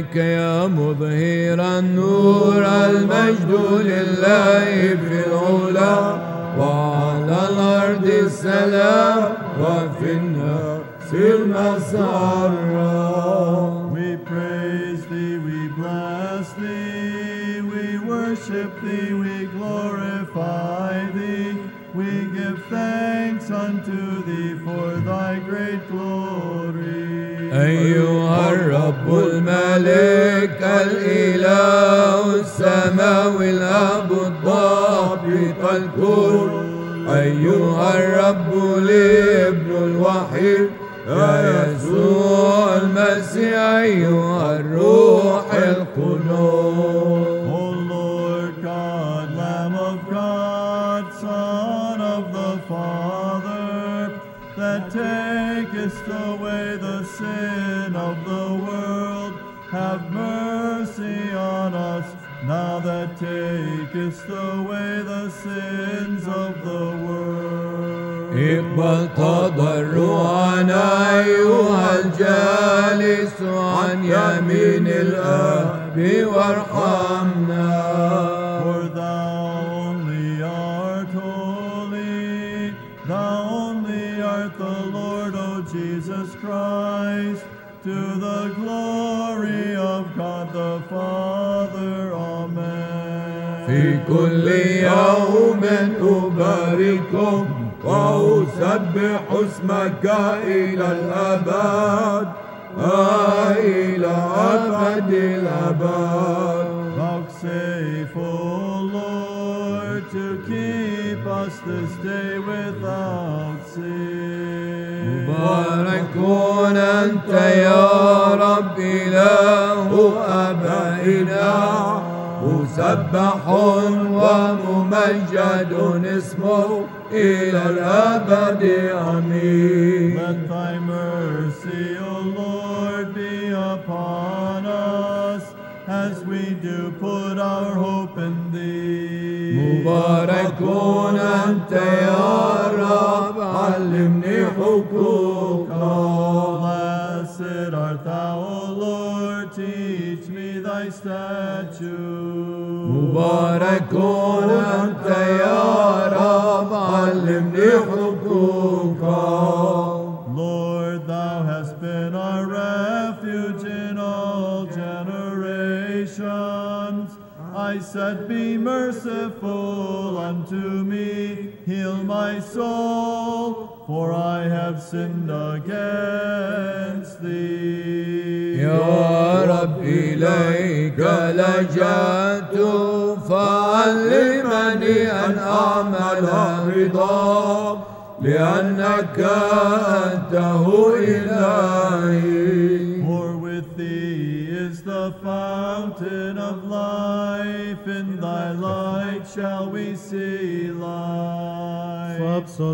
لك يا مظهر النور المجد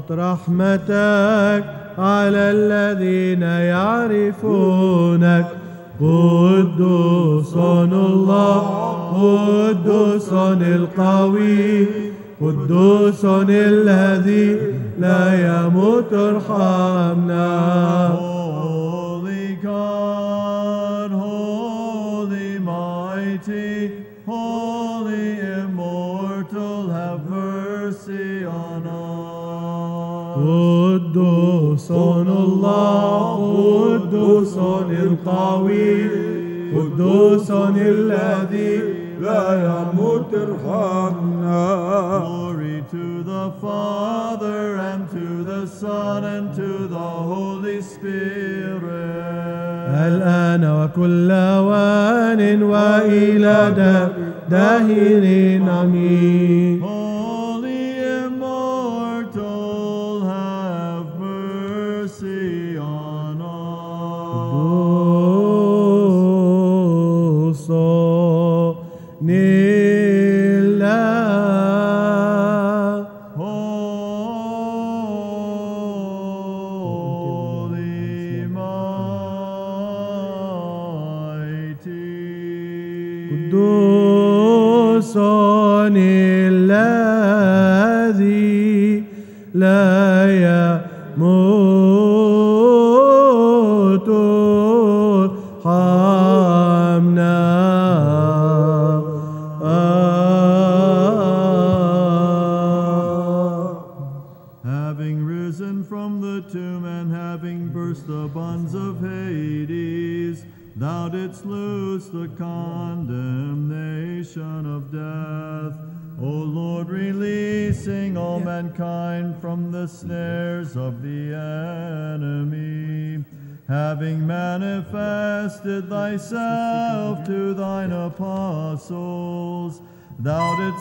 اسقط رحمتك على الذين يعرفونك. قدوس الله قدوس القوي قدوس الذي لا قدوس الله قدوس القوي قدوس الذي لا يموت ارحمنا Glory to the Father and to the Son and to the Holy Spirit. الآن وكل وان وإلى داهرين آمين.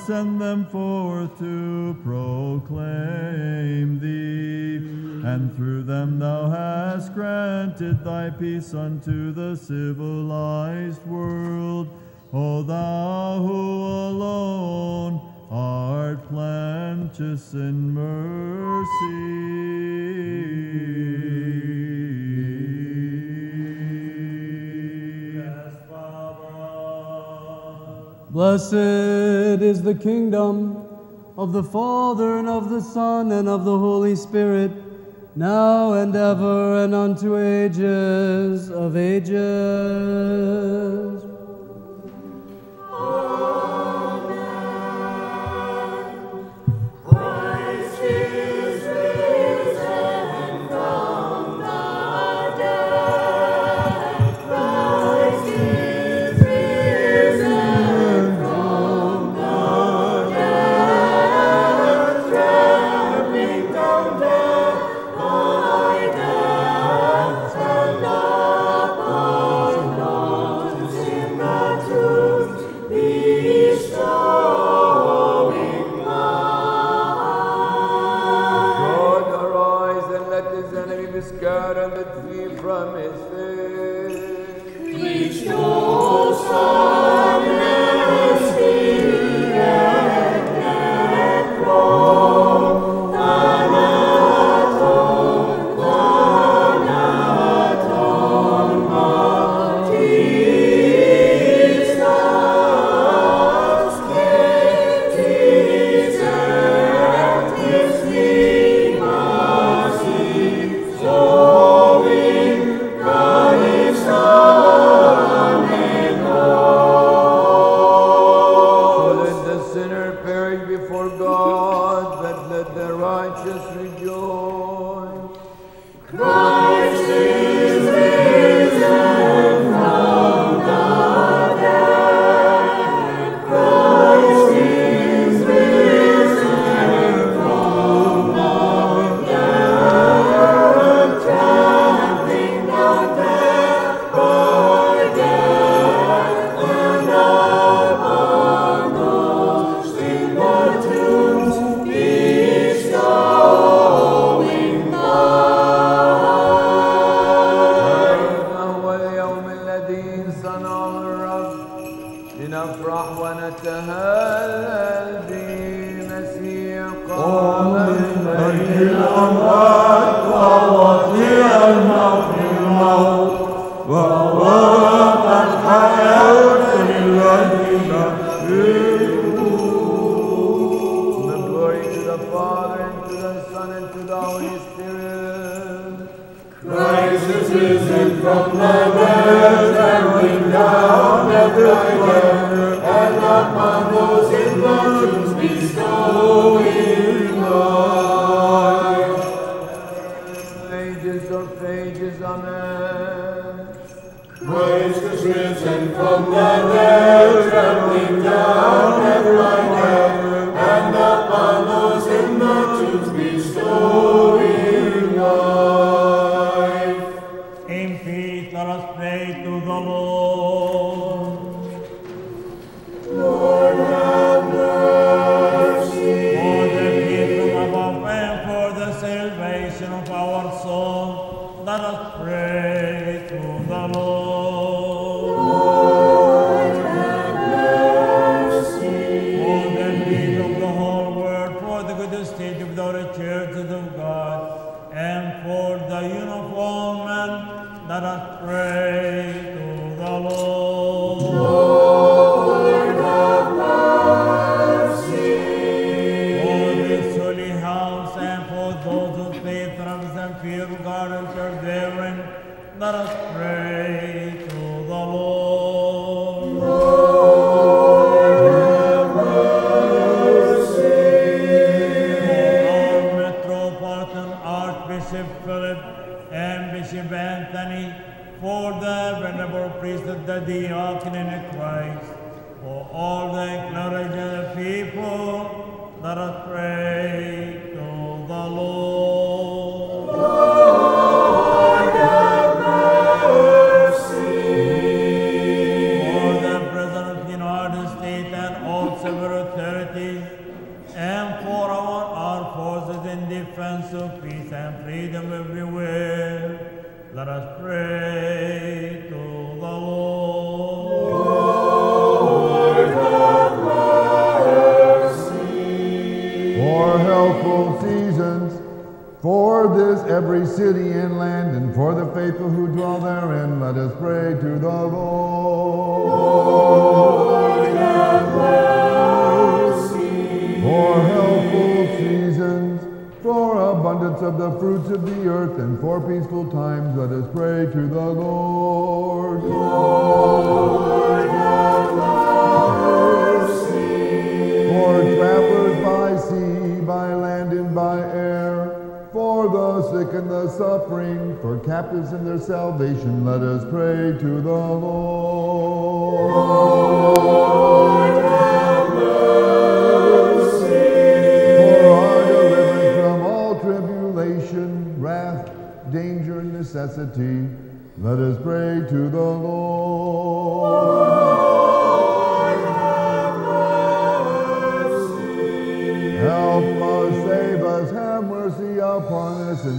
send them forth to proclaim thee. And through them thou hast granted thy peace unto the civilized world. O thou who alone art plenteous in mercy, Blessed is the kingdom of the Father and of the Son and of the Holy Spirit, now and ever and unto ages of ages.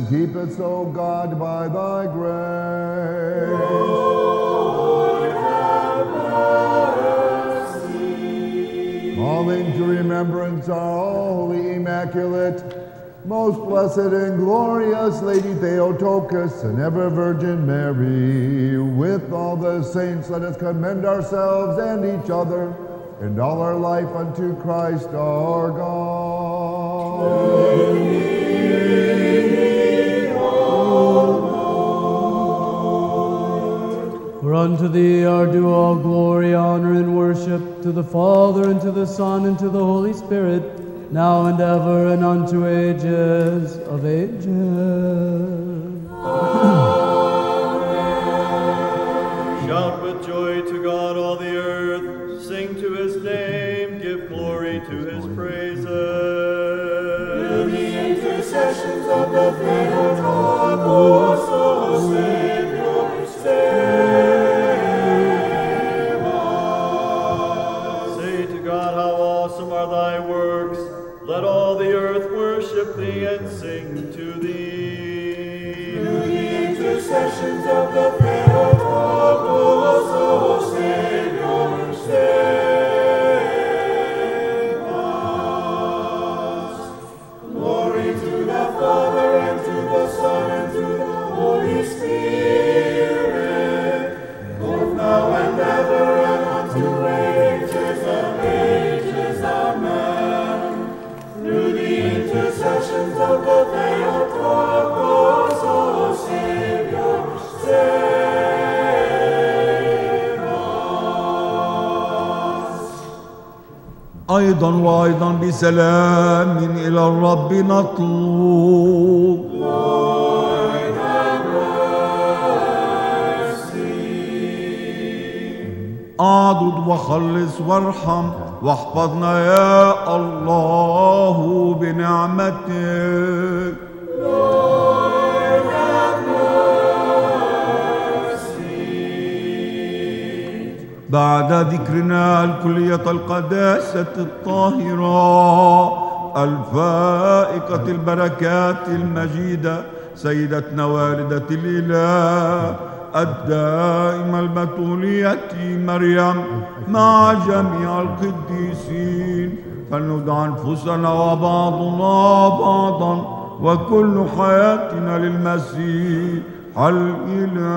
Keep us, O God, by thy grace. Calling to remembrance our holy, immaculate, most blessed and glorious Lady Theotokos and ever Virgin Mary, with all the saints, let us commend ourselves and each other and all our life unto Christ our God. For unto thee are due all glory, honor, and worship, to the Father, and to the Son, and to the Holy Spirit, now and ever, and unto ages of ages. Shout with joy to God, all the earth. Sing to his name. Give glory to his praises. Through the intercessions of the Theotokos, O worship thee and sing to thee. Through the intercessions of the Theotokos, O Savior, save أيضا وأيضا بسلام إلى الرب نطلب. أعضد وخلص وارحم واحفظنا يا الله بنعمتك. بعد ذكرنا الكلية القداسة الطاهرة الفائقة البركات المجيدة سيدتنا والدة الإله الدائمة البتولية مريم مع جميع القديسين. فلندع أنفسنا وبعضنا بعضا وكل حياتنا للمسيح الإله.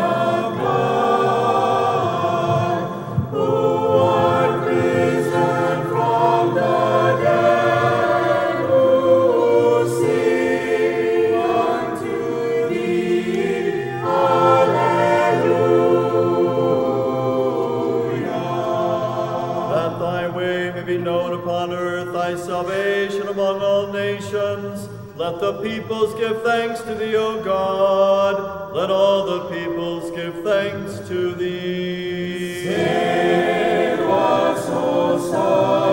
thy salvation among all nations. Let the peoples give thanks to thee, O God. Let all the peoples give thanks to thee. Save us, O Son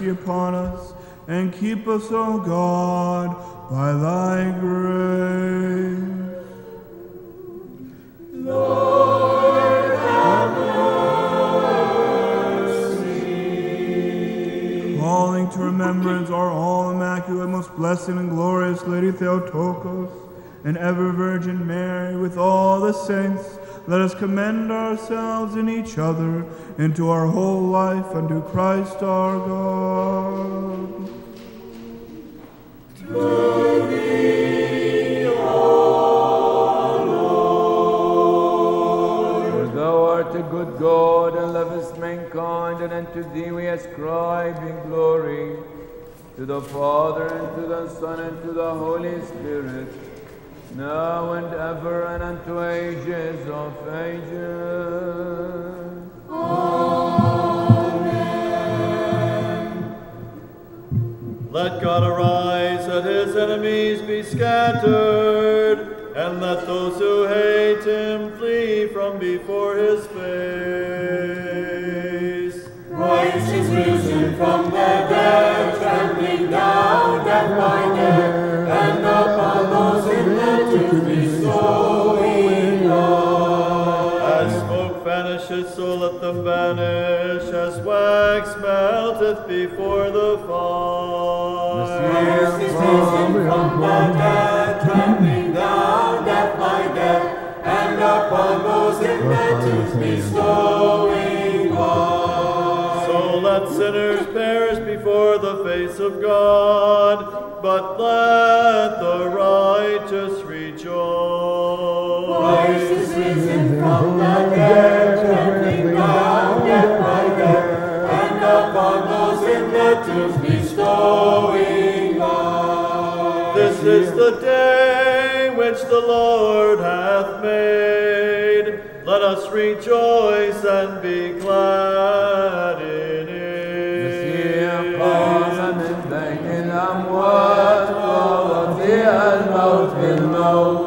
mercy upon us, and keep us, O God, by thy grace. Lord, have mercy. calling to remembrance our all immaculate, most blessed and glorious Lady Theotokos, and ever Virgin Mary, with all the saints, let us commend ourselves and each other into our whole life unto Christ our mankind, and unto thee we ascribe in glory, to the Father, and to the Son, and to the Holy Spirit, now and ever, and unto ages of ages. Let God arise, let his enemies be scattered, and let those who hate him flee from before his face. From the dead, trampling down by death, and upon those in the tomb bestowing life. As smoke vanishes, so let them vanish, as wax melteth before the fire. Is risen from the dead, trampling down by death, and upon those in the sinners perish before the face of God, but let the righteous rejoice. Christ is risen from the dead, trampling down death by death, and upon those in the tombs bestowing life. This is the day which the Lord hath made. Let us rejoice and be glad الموت بالموت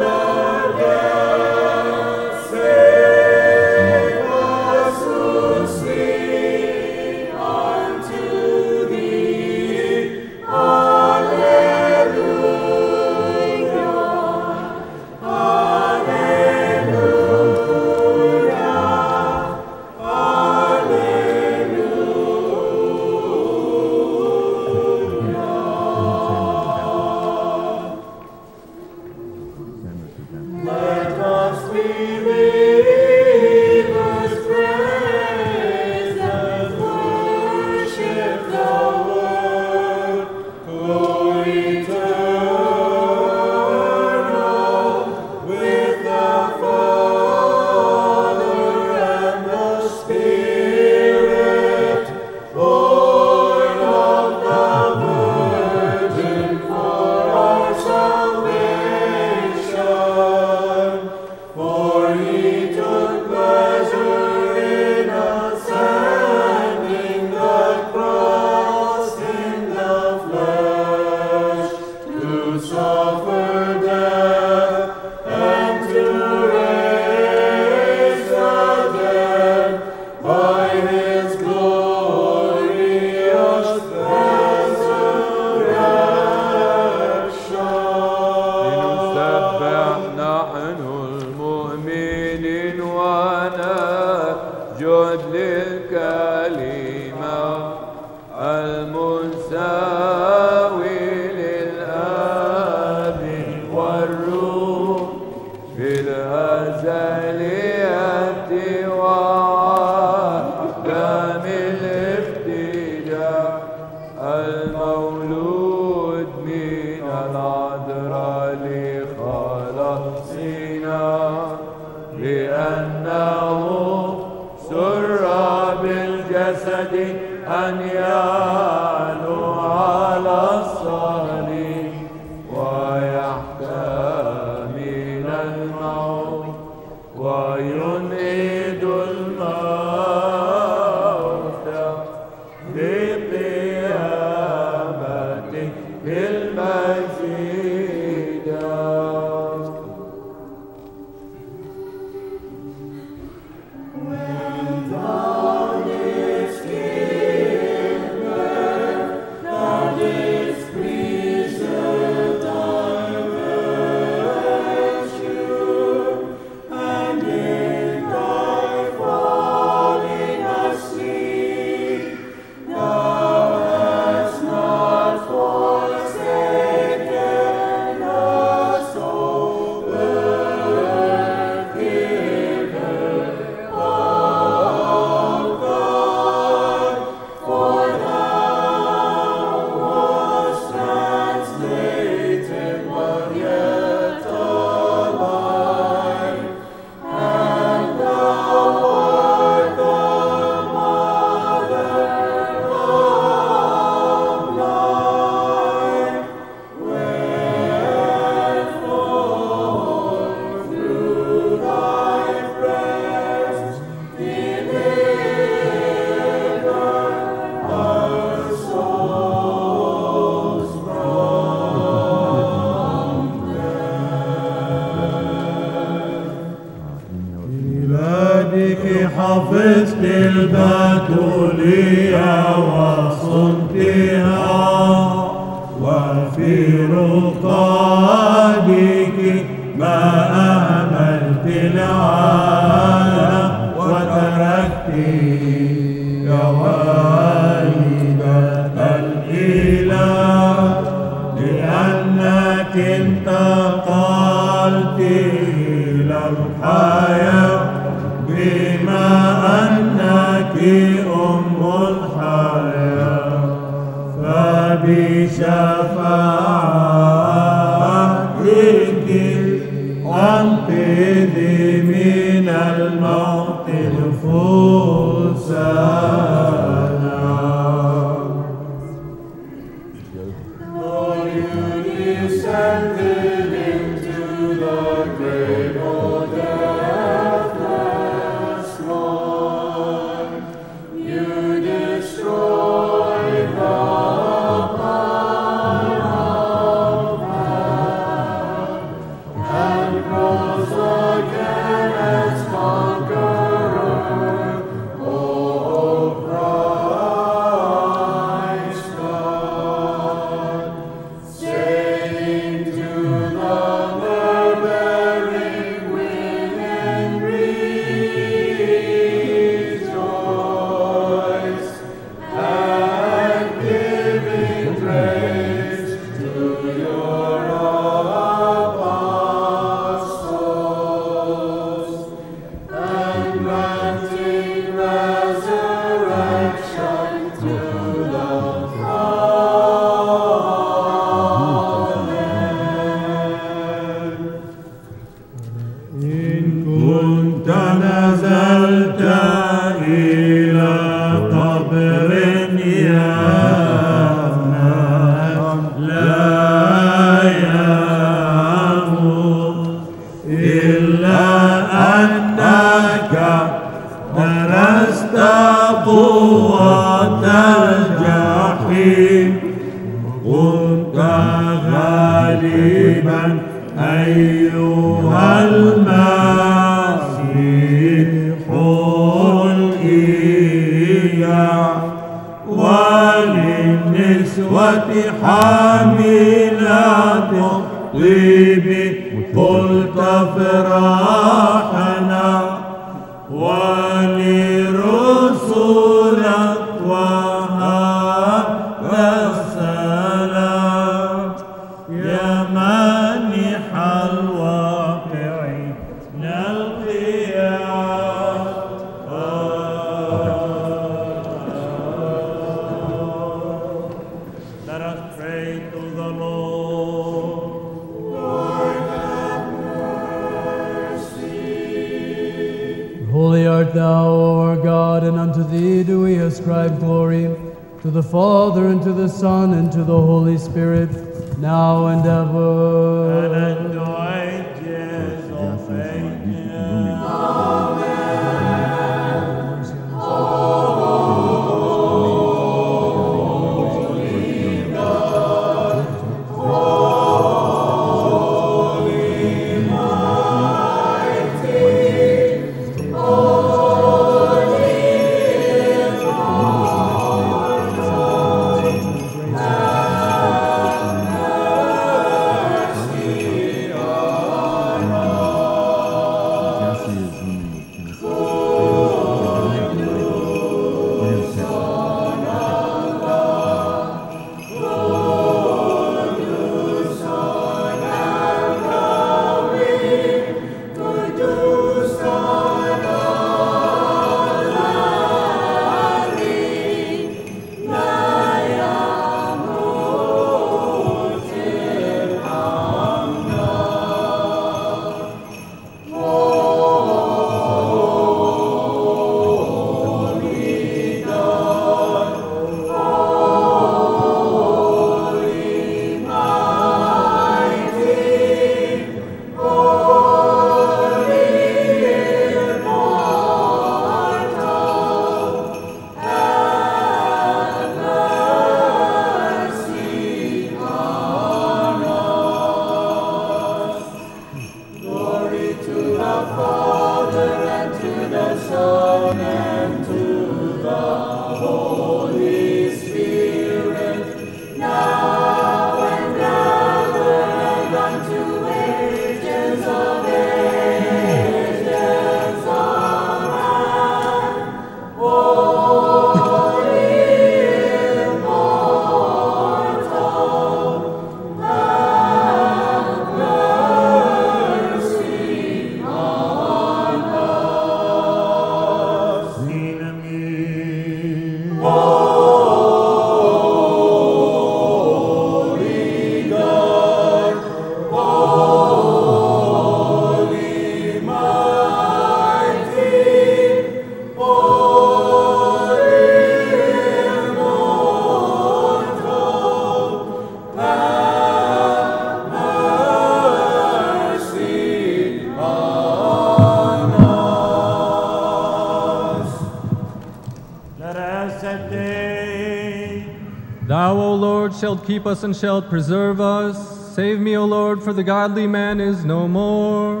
keep us and shalt preserve us. Save me, O Lord, for the godly man is no more.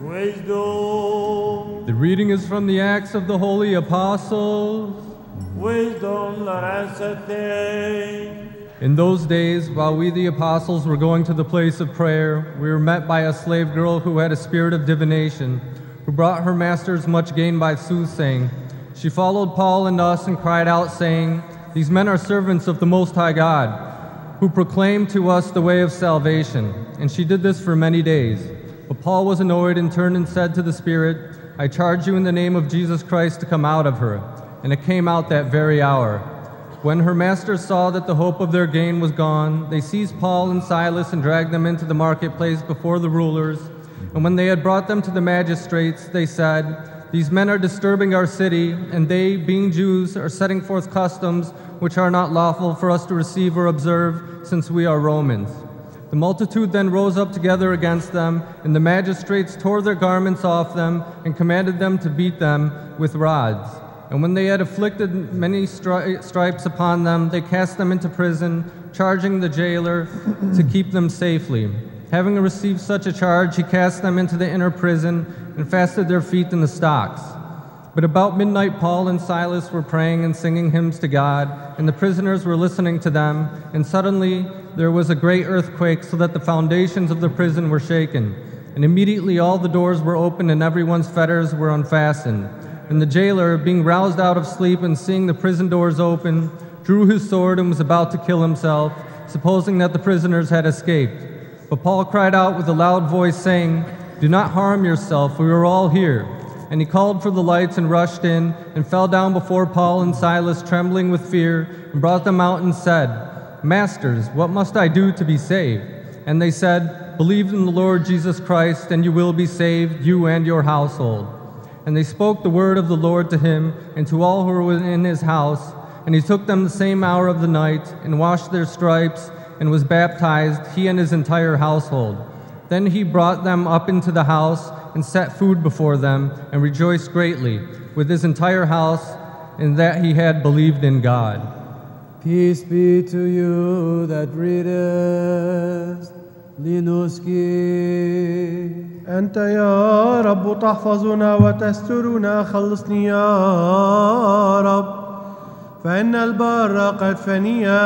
wisdom, The reading is from the Acts of the Holy Apostles. wisdom, let us say. In those days, while we the apostles were going to the place of prayer, we were met by a slave girl who had a spirit of divination, who brought her masters much gain by soothsaying. She followed Paul and us and cried out, saying, These men are servants of the Most High God, who proclaimed to us the way of salvation. And she did this for many days. But Paul was annoyed and turned and said to the Spirit, I charge you in the name of Jesus Christ to come out of her. And it came out that very hour. When her masters saw that the hope of their gain was gone, they seized Paul and Silas and dragged them into the marketplace before the rulers. And when they had brought them to the magistrates, they said, These men are disturbing our city, and they, being Jews, are setting forth customs which are not lawful for us to receive or observe, since we are Romans. The multitude then rose up together against them, and the magistrates tore their garments off them and commanded them to beat them with rods. And when they had afflicted many stri- stripes upon them, they cast them into prison, charging the jailer to keep them safely. Having received such a charge, he cast them into the inner prison and fastened their feet in the stocks. But about midnight, Paul and Silas were praying and singing hymns to God, and the prisoners were listening to them. And suddenly there was a great earthquake, so that the foundations of the prison were shaken. And immediately all the doors were opened and everyone's fetters were unfastened. And the jailer, being roused out of sleep and seeing the prison doors open, drew his sword and was about to kill himself, supposing that the prisoners had escaped. But Paul cried out with a loud voice, saying, Do not harm yourself, we are all here. And he called for the lights and rushed in, and fell down before Paul and Silas, trembling with fear, and brought them out and said, Masters, what must I do to be saved? And they said, Believe in the Lord Jesus Christ, and you will be saved, you and your household. And they spoke the word of the Lord to him and to all who were in his house. And he took them the same hour of the night, and washed their stripes, and was baptized, he and his entire household. Then he brought them up into the house, and set food before them, and rejoiced greatly with his entire house, in that he had believed in God. Peace be to you that readest. Linuski. أنت يا رب تحفظنا وتسترنا خلصني يا رب فإن البر قد فنيا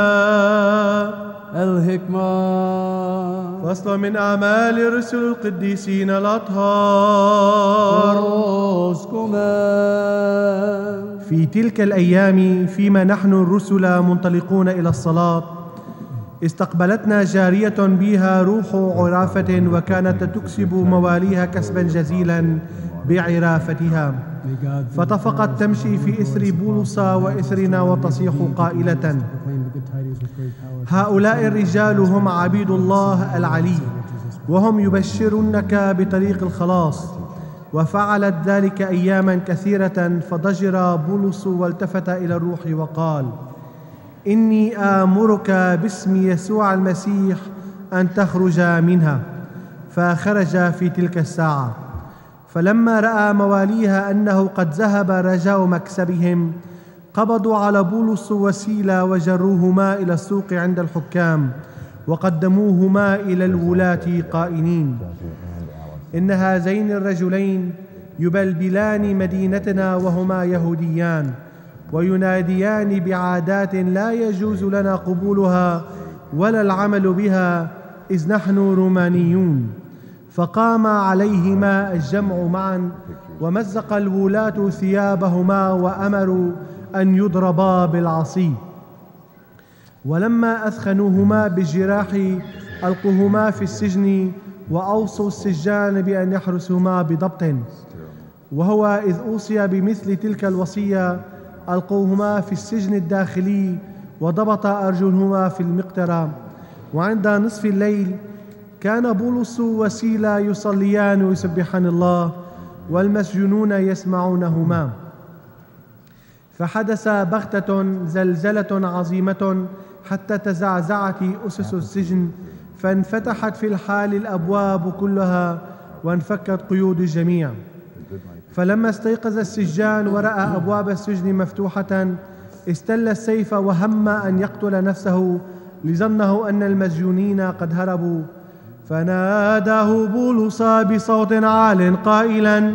الحكمة فصل من أعمال الرسل القديسين الأطهار. في تلك الأيام فيما نحن الرسل منطلقون إلى الصلاة استقبلتنا جارية بها روح عرافة وكانت تكسب مواليها كسبا جزيلا بعرافتها. فطفقت تمشي في إثر بولس وإثرنا وتصيح قائلة. هؤلاء الرجال هم عبيد الله العلي وهم يبشرونك بطريق الخلاص. وفعلت ذلك أياما كثيرة فضجر بولس والتفت إلى الروح وقال إني آمرك باسم يسوع المسيح أن تخرج منها. فخرج في تلك الساعة. فلما رأى مواليها أنه قد ذهب رجاء مكسبهم قبضوا على بولس وسيلة وجروهما إلى السوق عند الحكام وقدموهما إلى الولاة قائلين إن هذين الرجلين يبلبلان مدينتنا وهما يهوديان ويناديان بعادات لا يجوز لنا قبولها ولا العمل بها إذ نحن رومانيون. فقام عليهما الجمع معا ومزق الولاة ثيابهما وأمروا أن يضربا بالعصي. ولما أثخنوهما بالجراح ألقوهما في السجن وأوصوا السجان بأن يحرسهما بضبط. وهو إذ أوصي بمثل تلك الوصية ألقوهما في السجن الداخلي وضبط أرجلهما في المقترة وعند نصف الليل كان بولس وسيلة يصليان ويسبحان الله والمسجونون يسمعونهما. فحدث بغتة زلزلة عظيمة حتى تزعزعت أسس السجن فانفتحت في الحال الأبواب كلها وانفكت قيود الجميع. فلما استيقظ السجان ورأى أبواب السجن مفتوحة استل السيف وهم أن يقتل نفسه لظنه أن المسجونين قد هربوا. فناداه بولس بصوت عال قائلا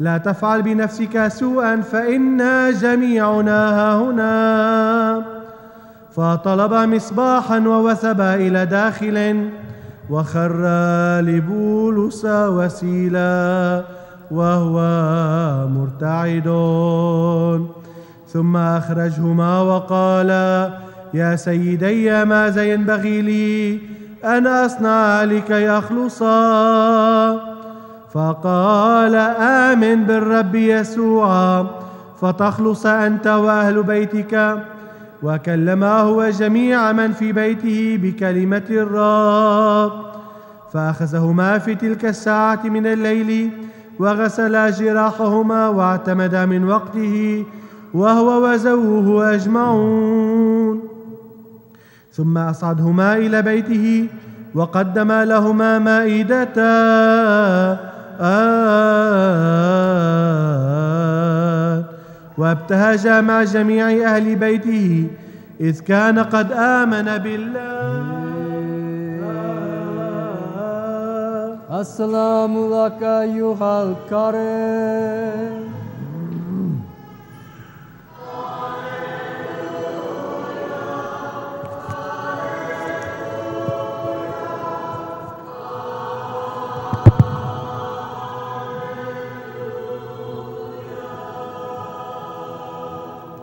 لا تفعل بنفسك سوءا فإنا جميعنا ها هنا فطلب مصباحا ووثب إلى داخل وخر لبولس وسيلا وهو مرتعد. ثم أخرجهما وقال يا سيدي ماذا ينبغي لي أن أصنع لكي أخلصا. فقال آمن بالرب يسوع. فتخلص أنت وأهل بيتك وكلمه وجميع من في بيته بكلمة الرب. فأخذهما في تلك الساعة من الليل وغسلا جراحهما واعتمدا من وقته وهو وزوه أجمعون. ثم أصعدهما إلى بيته وقدم لهما مائدة. وابتهج مع جميع أهل بيته إذ كان قد آمن بالله. السلام لك أيها الكريم.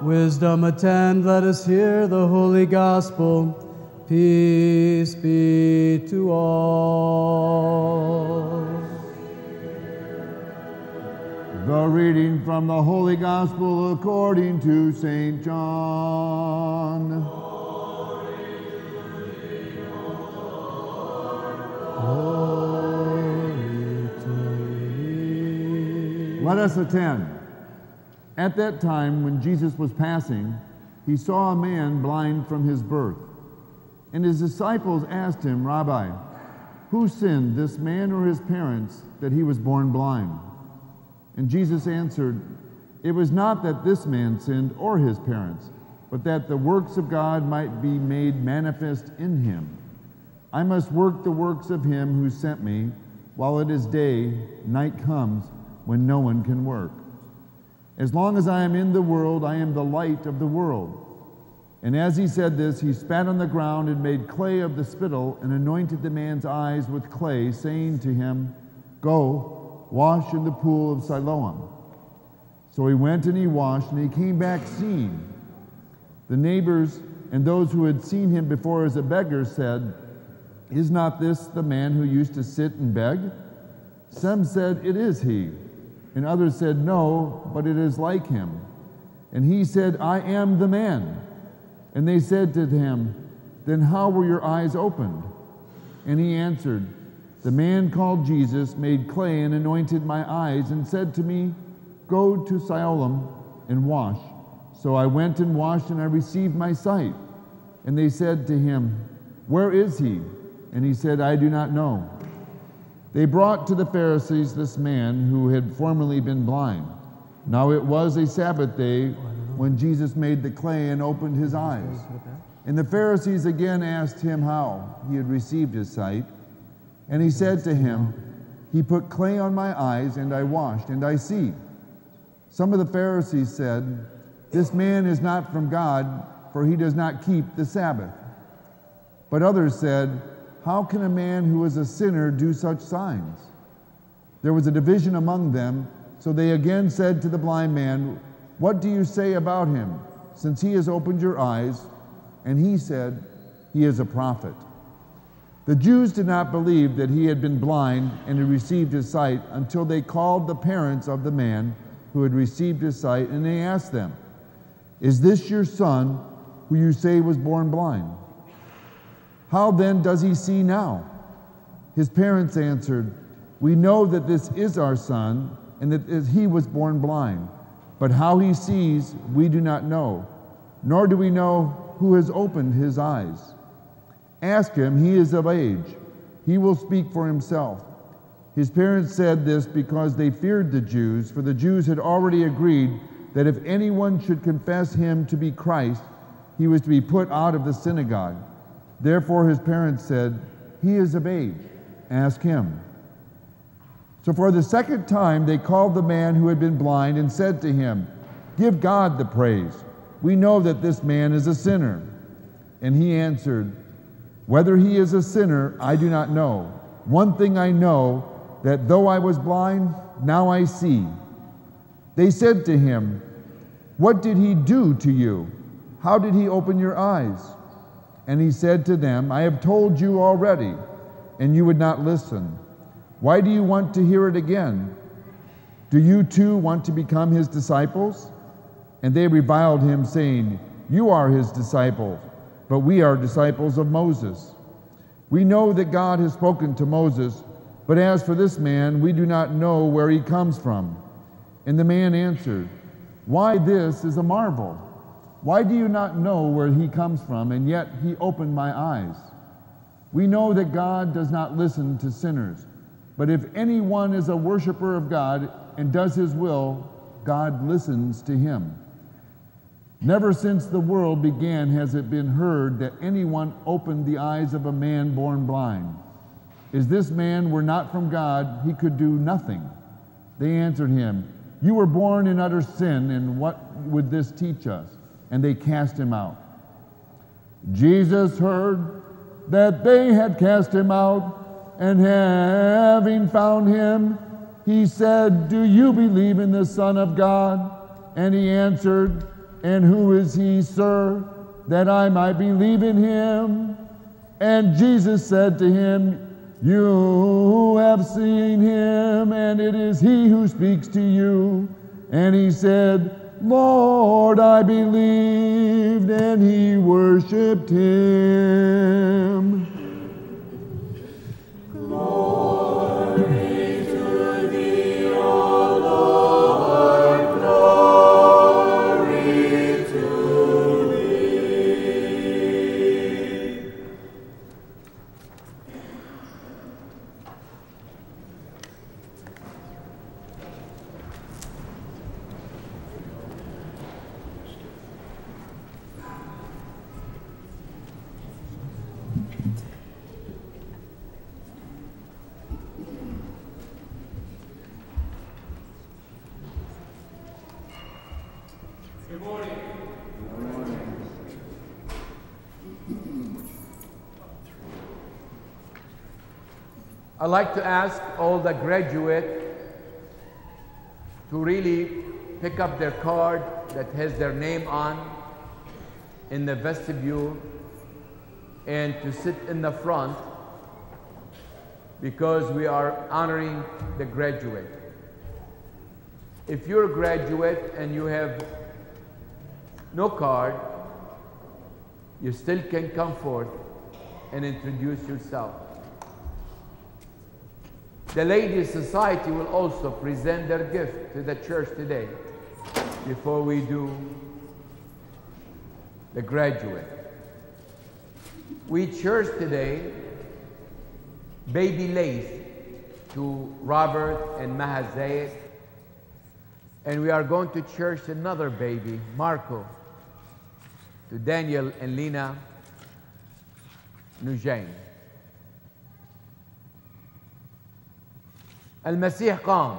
Wisdom attend, let us hear the holy gospel. Peace be to all. The reading from the Holy Gospel according to St. John. Glory to thee. Let us attend. At that time, when Jesus was passing, he saw a man blind from his birth. And his disciples asked him, Rabbi, who sinned, this man or his parents, that he was born blind? And Jesus answered, It was not that this man sinned or his parents, but that the works of God might be made manifest in him. I must work the works of him who sent me while it is day, night comes when no one can work. As long as I am in the world, I am the light of the world. And as he said this, he spat on the ground and made clay of the spittle and anointed the man's eyes with clay, saying to him, Go, wash in the pool of Siloam. So he went and he washed, and he came back seeing. The neighbors and those who had seen him before as a beggar said, Is not this the man who used to sit and beg? Some said, It is he. And others said, No, but it is like him. And he said, I am the man. And they said to him, Then how were your eyes opened? And he answered, The man called Jesus made clay and anointed my eyes and said to me, Go to Siloam and wash. So I went and washed and I received my sight. And they said to him, Where is he? And he said, I do not know. They brought to the Pharisees this man who had formerly been blind. Now it was a Sabbath day when Jesus made the clay and opened his eyes. And the Pharisees again asked him how he had received his sight. And he said to him, He put clay on my eyes, and I washed, and I see. Some of the Pharisees said, This man is not from God, for he does not keep the Sabbath. But others said, How can a man who is a sinner do such signs? There was a division among them, so they again said to the blind man, What do you say about him, since he has opened your eyes? And he said, He is a prophet. The Jews did not believe that he had been blind and had received his sight until they called the parents of the man who had received his sight, and they asked them, Is this your son who you say was born blind? How then does he see now? His parents answered, We know that this is our son, and that he was born blind. But how he sees, we do not know, nor do we know who has opened his eyes. Ask him, he is of age. He will speak for himself. His parents said this because they feared the Jews, for the Jews had already agreed that if anyone should confess him to be Christ, he was to be put out of the synagogue. Therefore, his parents said, He is of age. Ask him. So, for the second time, they called the man who had been blind and said to him, Give God the praise. We know that this man is a sinner. And he answered, Whether he is a sinner, I do not know. One thing I know, that though I was blind, now I see. They said to him, What did he do to you? How did he open your eyes? And he said to them, I have told you already, and you would not listen. Why do you want to hear it again? Do you too want to become his disciples? And they reviled him, saying, You are his disciple, but we are disciples of Moses. We know that God has spoken to Moses, but as for this man, we do not know where he comes from. And the man answered, Why this is a marvel? Why do you not know where he comes from, and yet he opened my eyes? We know that God does not listen to sinners, but if anyone is a worshiper of God and does his will, God listens to him. Never since the world began has it been heard that anyone opened the eyes of a man born blind. As this man were not from God, he could do nothing. They answered him, You were born in utter sin, and what would this teach us? And they cast him out. Jesus heard that they had cast him out, and having found him, he said, Do you believe in the Son of God? And he answered, And who is he, sir, that I might believe in him? And Jesus said to him, You have seen him, and it is he who speaks to you. And he said, Lord, I believed, and he worshiped him. Like to ask all the graduate to really pick up their card that has their name on in the vestibule and to sit in the front because we are honoring the graduate. If you're a graduate and you have no card, you still can come forth and introduce yourself. The Ladies Society will also present their gift to the church today before we do the graduate. We church today baby lace to Robert and Mahazayat. And we are going to church another baby, Marco, to Daniel and Lena Nujain. المسيح قام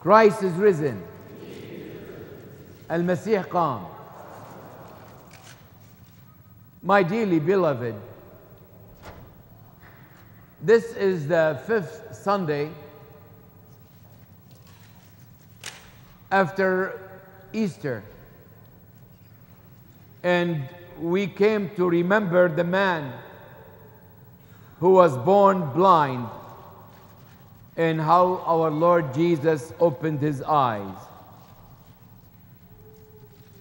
Christ is risen المسيح قام My dearly beloved, this is the fifth Sunday after Easter. And we came to remember the man who was born blind and how our Lord Jesus opened his eyes.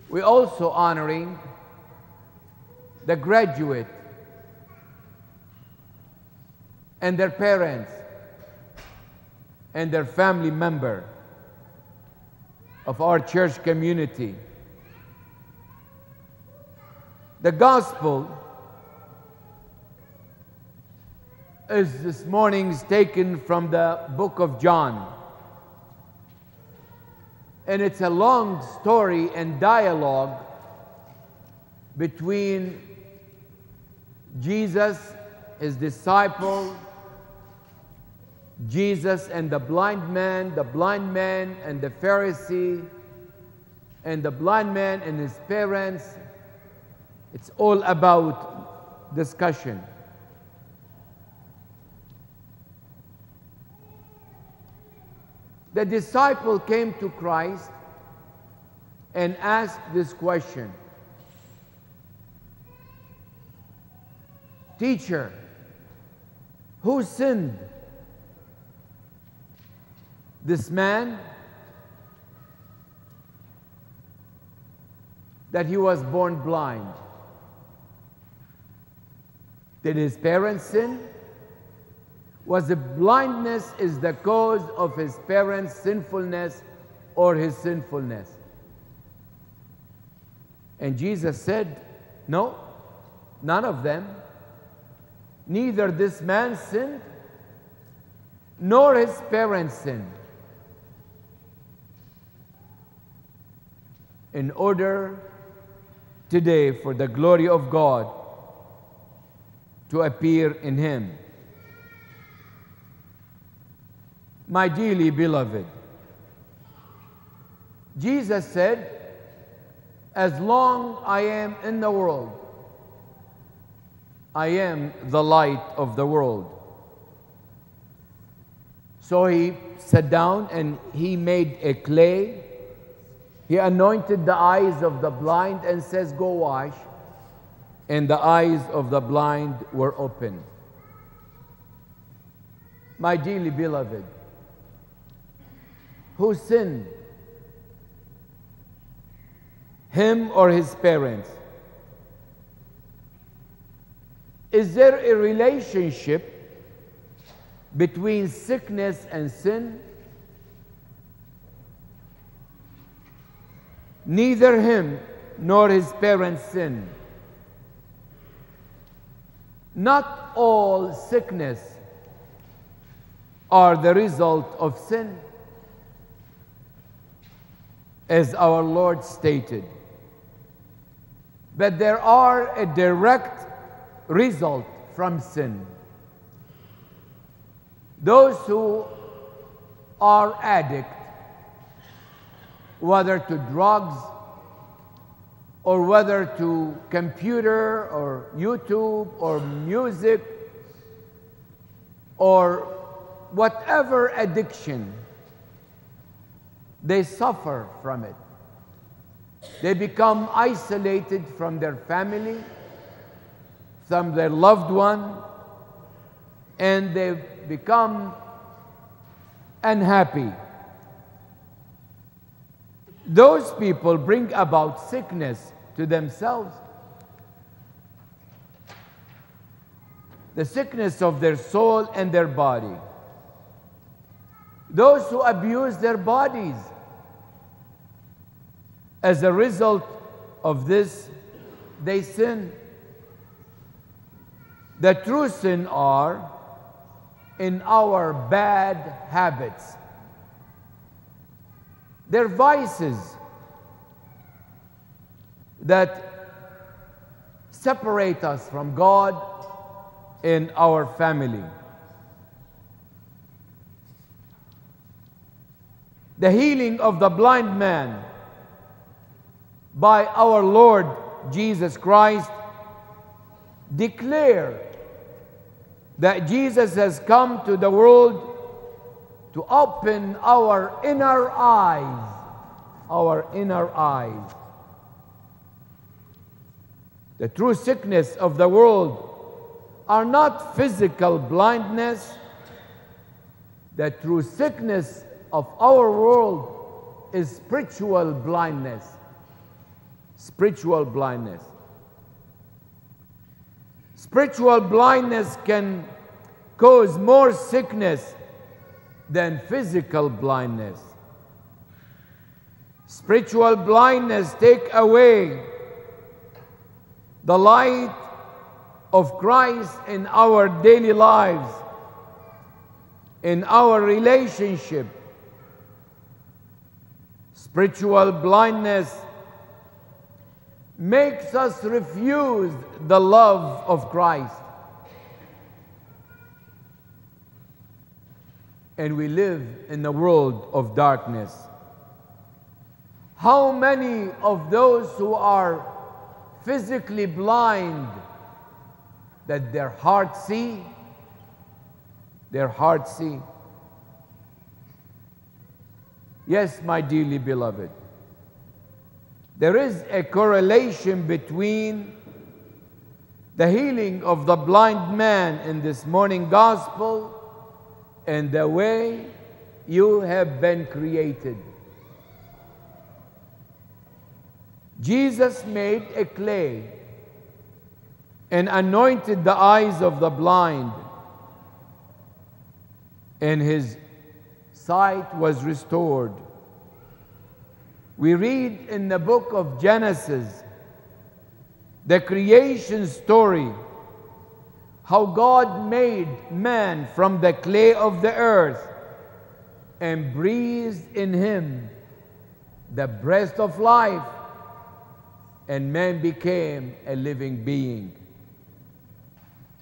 We are also honoring the graduate and their parents and their family member of our church community. The gospel is this morning's taken from the book of John. And it's a long story and dialogue between Jesus, his disciple, Jesus and the blind man, the blind man and the Pharisee, and the blind man and his parents. It's all about discussion. The disciple came to Christ and asked this question Teacher, who sinned? This man that he was born blind. Did his parents sin? Was the blindness is the cause of his parents' sinfulness or his sinfulness? And Jesus said, No, none of them. Neither this man sinned, nor his parents sinned. In order today for the glory of God to appear in him. My dearly beloved, Jesus said, As long I am in the world, I am the light of the world. So he sat down and he made a clay He anointed the eyes of the blind and says, Go wash. And the eyes of the blind were opened. My dearly beloved, who sinned? Him or his parents? Is there a relationship between sickness and sin? Neither him nor his parents sinned. Not all sickness are the result of sin, as our Lord stated. that there are a direct result from sin. Those who are addicts, whether to drugs or whether to computer or YouTube or music or whatever addiction, they suffer from it. They become isolated from their family, from their loved one, and they become unhappy. Those people bring about sickness to themselves. The sickness of their soul and their body. Those who abuse their bodies as a result of this, they sin. The true sin are in our bad habits. They're vices that separate us from God and our family. The healing of the blind man by our Lord Jesus Christ declare that Jesus has come to the world to open our inner eyes, our inner eyes. The true sickness of the world are not physical blindness. The true sickness of our world is spiritual blindness. Spiritual blindness. Spiritual blindness can cause more sickness than physical blindness. Spiritual blindness take away the light of Christ in our daily lives, in our relationship. Spiritual blindness makes us refuse the love of Christ. And we live in a world of darkness. How many of those who are physically blind that their heart see? Their heart see. Yes, my dearly beloved. There is a correlation between the healing of the blind man in this morning gospel and the way you have been created. Jesus made a clay and anointed the eyes of the blind, and his sight was restored. We read in the book of Genesis the creation story, how God made man from the clay of the earth and breathed in him the breath of life, and man became a living being.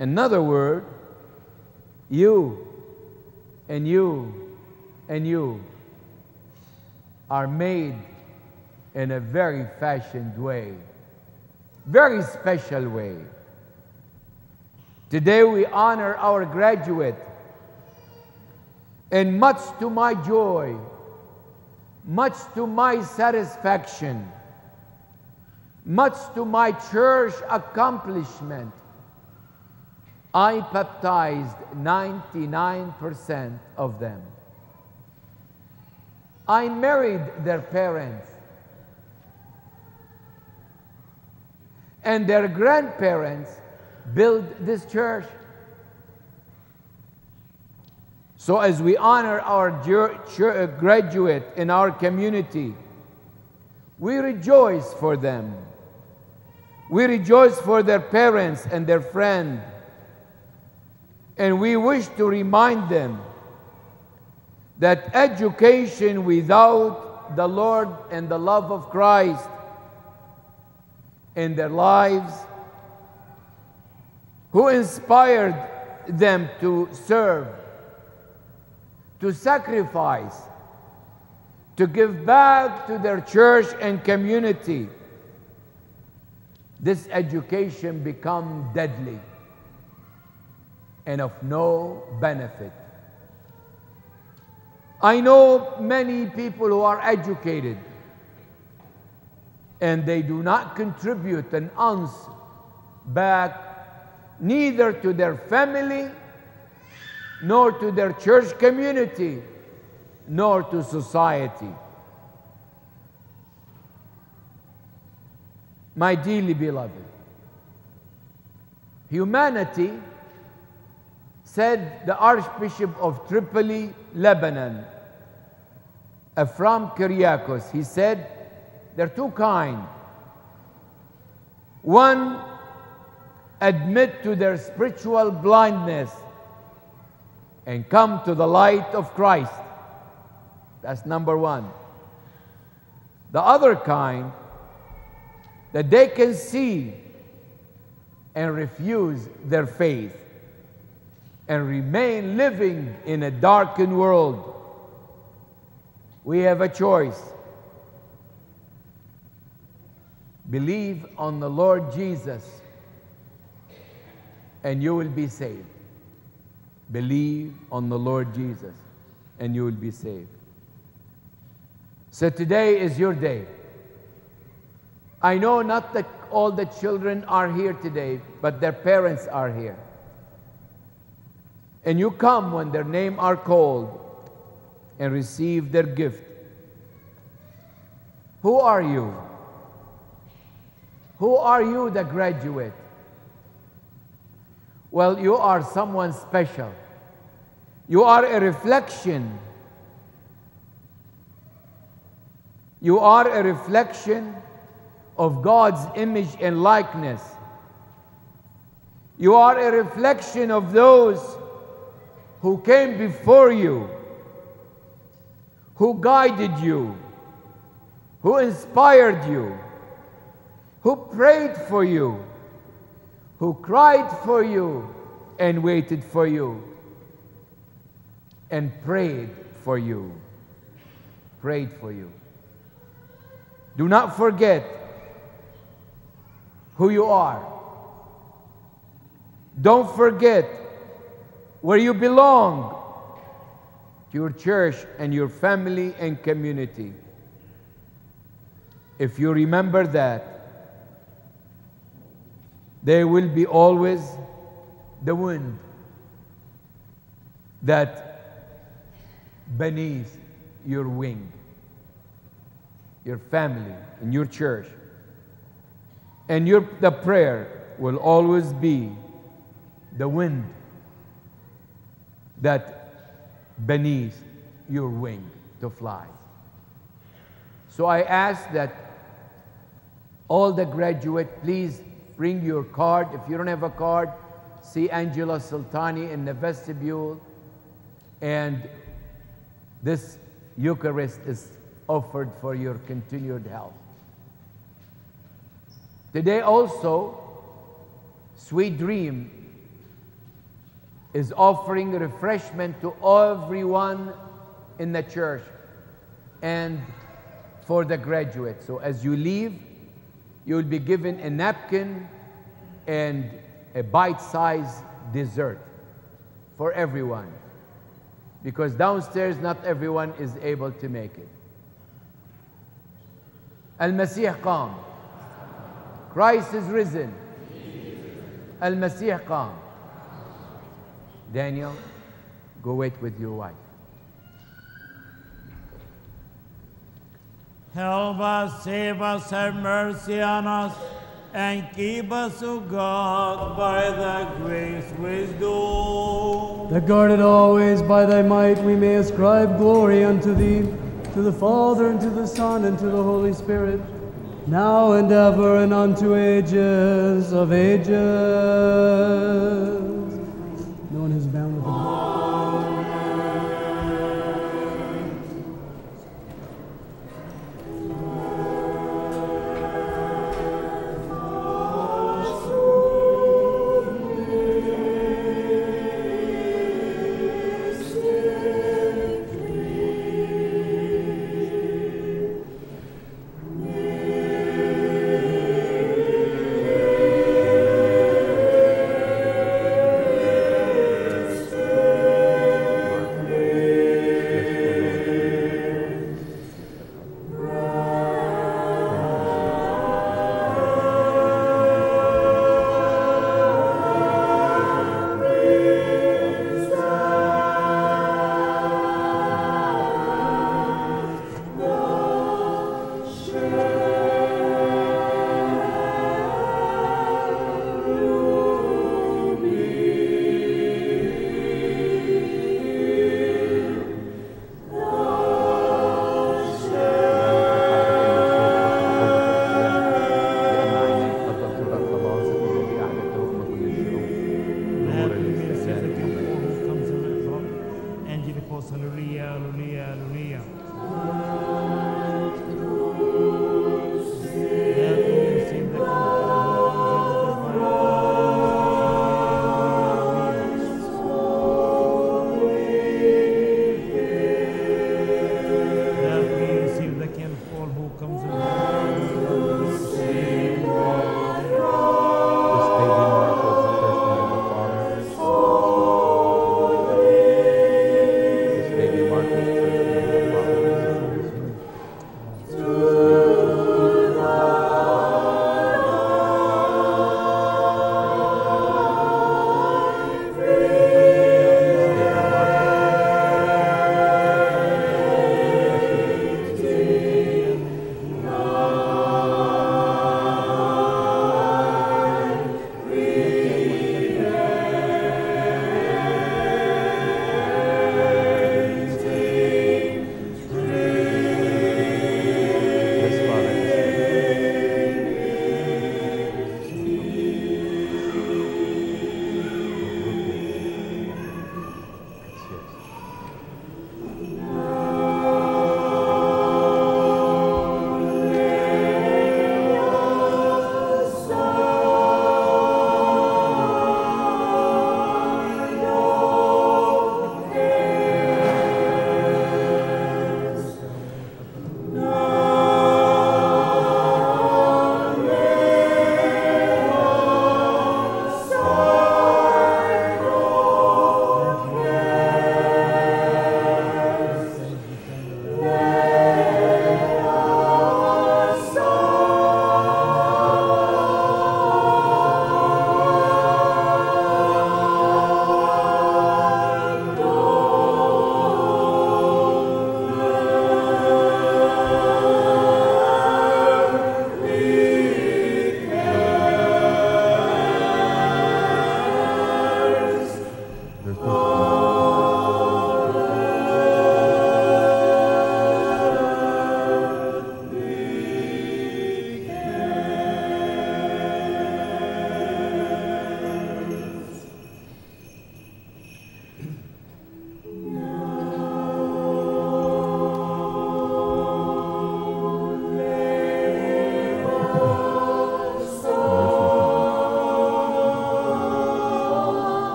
In other words, you and you and you are made in a very fashioned way, very special way. Today we honor our graduate, and much to my joy, much to my satisfaction, much to my church accomplishment, I baptized 99% of them. I married their parents. And their grandparents built this church. So, as we honor our graduate in our community, we rejoice for them. We rejoice for their parents and their friend. And we wish to remind them that education without the Lord and the love of Christ in their lives, who inspired them to serve, to sacrifice, to give back to their church and community, this education become deadly and of no benefit. I know many people who are educated and they do not contribute an ounce back neither to their family nor to their church community nor to society. My dearly beloved, humanity said the Archbishop of Tripoli, Lebanon, Ephraim Kyriakos, he said, they're two kinds. One, admit to their spiritual blindness and come to the light of Christ. That's number one. The other kind, that they can see and refuse their faith and remain living in a darkened world. We have a choice. Believe on the Lord Jesus and you will be saved. Believe on the Lord Jesus and you will be saved. So today is your day. I know not that all the children are here today, but their parents are here. And you come when their name are called and receive their gift. Who are you? Who are you, the graduate? Well, you are someone special. You are a reflection. You are a reflection of God's image and likeness. You are a reflection of those who came before you, who guided you, who inspired you, who prayed for you, who cried for you and waited for you, and prayed for you. Prayed for you. Do not forget who you are. Don't forget where you belong to your church and your family and community. If you remember that, there will be always the wind that beneath your wing, your family and your church. And your, the prayer will always be the wind that beneath your wing to fly. So I ask that all the graduate, please bring your card. If you don't have a card, see Angela Sultani in the vestibule. And this Eucharist is offered for your continued health. Today also, Sweet Dream is offering refreshment to everyone in the church and for the graduates. So as you leave, you'll be given a napkin and a bite-sized dessert for everyone because downstairs not everyone is able to make it. Al-Masih Qam. Christ is risen. Al-Masih Qam. Daniel go wait with your wife Help us, save us, have mercy on us, and keep us, O God, by thy grace wisdom. That guarded always by thy might we may ascribe glory unto thee, to the Father, and to the Son, and to the Holy Spirit, now and ever, and unto ages of ages.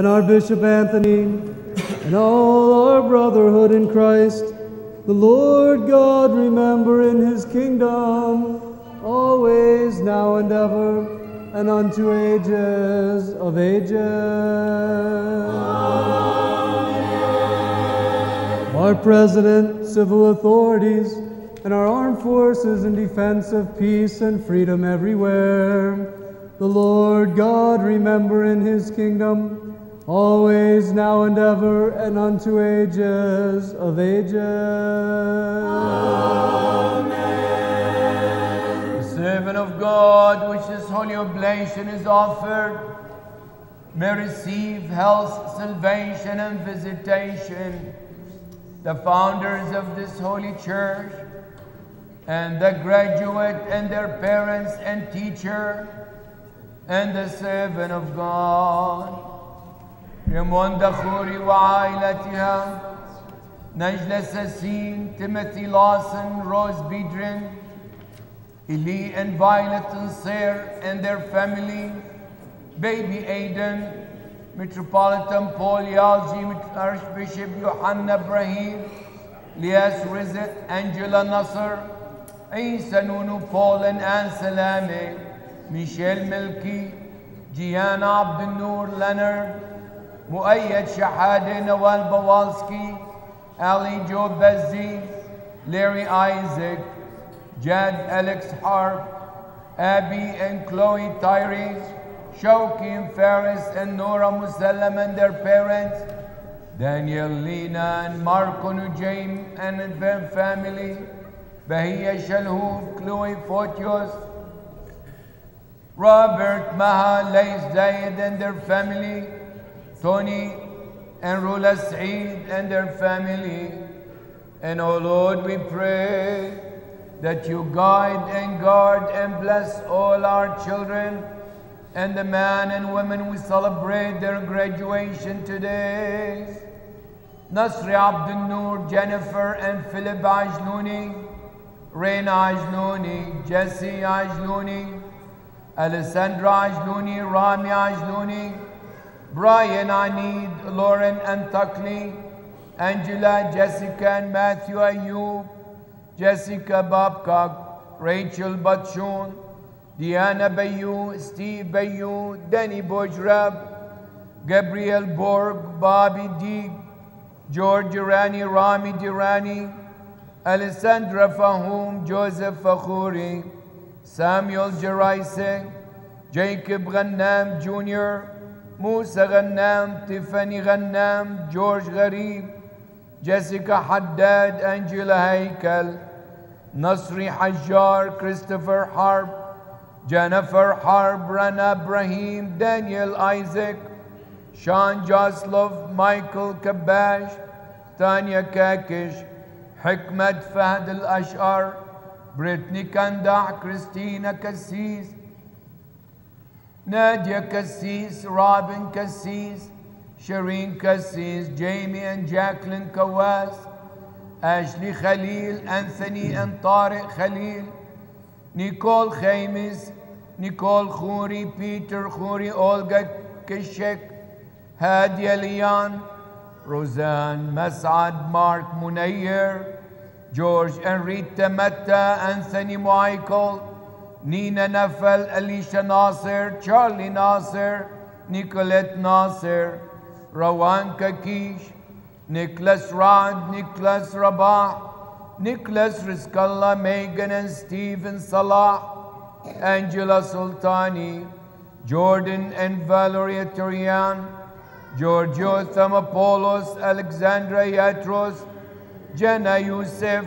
And our Bishop Anthony, and all our brotherhood in Christ, the Lord God remember in his kingdom, always, now and ever, and unto ages of ages. Our President, civil authorities, and our armed forces in defense of peace and freedom everywhere. The Lord God remember in his kingdom, always, now and ever, and unto ages of ages. Amen. The servant of God, which this holy oblation is offered, may receive health, salvation, and visitation. The founders of this holy church, and the graduate and their parents and teacher, and the servant of God. Ramon Dakhuri وعائلتها. Najla Sassine, Timothy Lawson, Rose Bedrin, Eli and Violet and Unser and their family, baby Aiden, Metropolitan Paul Yazigi, Archbishop Yohanna Ibrahim, Lias Rizet, Angela Nasser, Isa Paul and Anne Michelle Milky, Gianna Abdel Leonard, مؤيد شحادة نوال بوالسكي Ali Joe Bezzi Larry Isaac Jad Alex Harp Abby and Chloe Tyrese Shauki and Ferris and Nora Musallam and their parents Daniel Lena and Marco Nujaim and their family Bahia Shalhoub Chloe Fotios Robert Maha, Lays Zayed and their family, Tony and Rula Saeed and their family. And oh Lord, we pray that you guide and guard and bless all our children and the men and women we celebrate their graduation today. Nasri Abdul Noor, Jennifer and Philip Ajluni, Reina Ajluni, Jesse Ajluni, Alessandra Ajluni, Rami Ajluni, Brian Anid, Lauren and Tuckley, Angela, Jessica, and Matthew Ayub, Jessica Babcock, Rachel Batchun, Diana Bayou, Steve Bayou, Danny Bojrab, Gabriel Borg, Bobby Deeg, George Durani, Rami Durani, Alessandra Fahum, Joseph Fakhouri, Samuel Jeraise, Jacob Ghannam Jr., موسى غنام تيفاني غنام جورج غريب جيسيكا حداد أنجيلا هيكل نصري حجار كريستوفر حرب جينيفر حرب رنا إبراهيم دانيال آيزك شان جاسلوف مايكل كباش تانيا كاكش حكمة فهد الأشقر بريتني كندع كريستينا كسيس نادية كسيس رابن كسيس شيرين كسيس جيمي أند جاكلين كواس أشلي خليل أنثني أند طارق خليل نيكول خيمس نيكول خوري بيتر خوري أولغا كشك هادية ليان روزان مسعد مارك منير جورج أنريتا متى أنثني مايكل Nina Nafal, Alicia Nasser, Charlie Nasser, Nicolette Nasser, Rawan Kakish, Nicholas Rod, Nicholas Rabah, Nicholas Rizkallah, Megan and Stephen Salah, Angela Sultani, Jordan and Valeria Turian, Giorgio Thamopoulos, Alexandra Yatros, Jenna Youssef,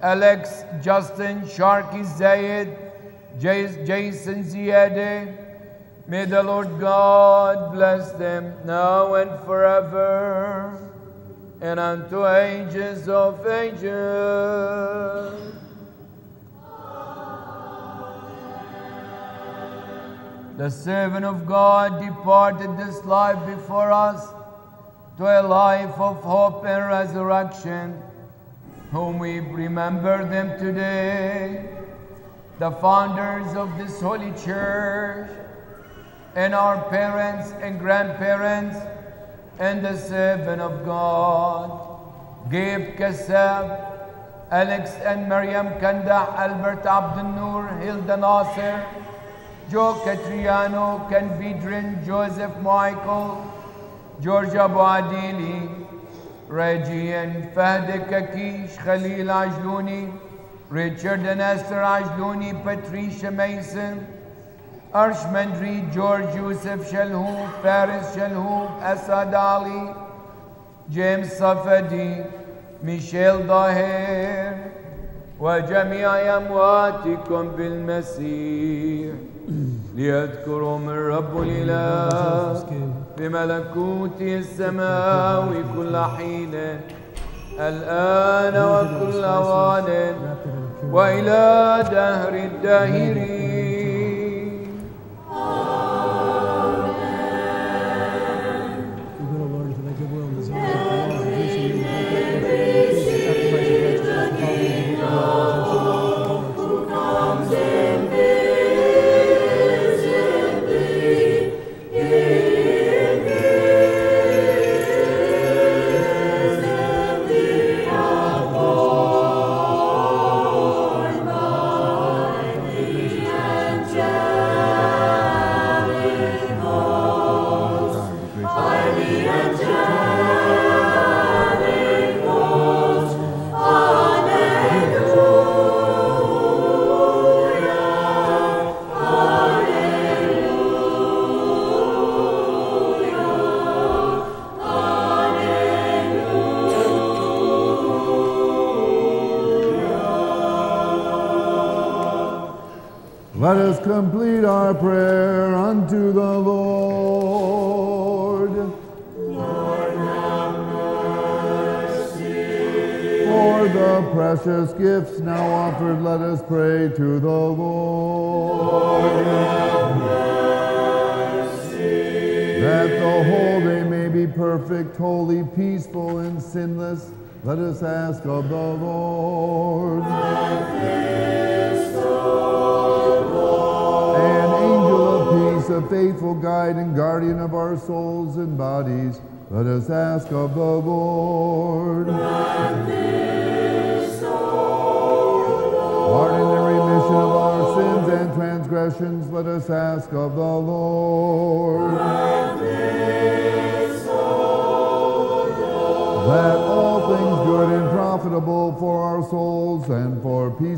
Alex Justin, Sharky Zayed, Jason Ziade. May the Lord God bless them now and forever and unto ages of ages. The servant of God departed this life before us to a life of hope and resurrection, whom we remember them today, the founders of this holy church, and our parents and grandparents, and the servant of God, Gabe Kassab, Alex and Maryam Kandah, Albert Noor, Hilda Nasser, Joe Catriano, Ken Vidrin, Joseph Michael, Georgia Abu Adili, Reggie and Fahd Kakish, Khalil Ajluni, Richard and Esther Ajluni, Patricia Mason, Arshmandri, George Yusuf Shalhoub, Faris Shalhoub, Asad Ali, James Safadi, Michelle Daher, وجميع أمواتكم بالمسيح ليذكرهم الرب الإله بملكوته السماوي كل حين الآن وكل أوان وإلى دهر الداهرين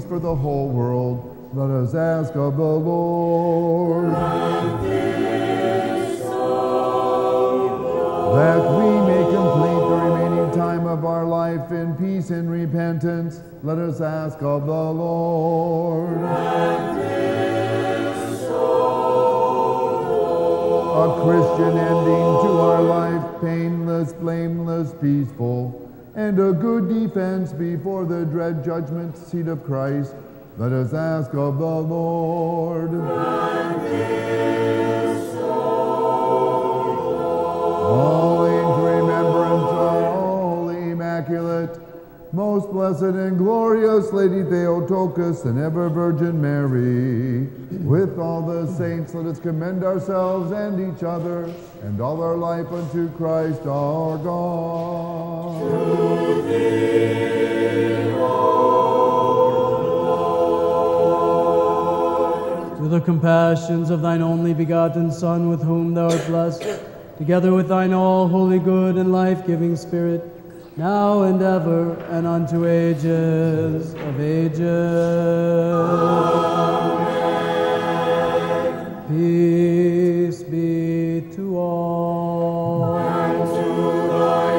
for the whole world, let us ask of the Lord. That we may complete the remaining time of our life in peace and repentance, let us ask of the Lord. A Christian ending to our life, painless, blameless, peaceful, and a good defense before the dread judgment seat of Christ, let us ask of the Lord. Calling to most blessed and glorious Lady Theotokos and ever Virgin Mary, with all the saints, let us commend ourselves and each other and all our life unto Christ our God. To the compassions of thine only begotten Son, with whom thou art blessed, together with thine all holy, good, and life giving Spirit, now and ever, and unto ages of ages. Peace be to all. and to all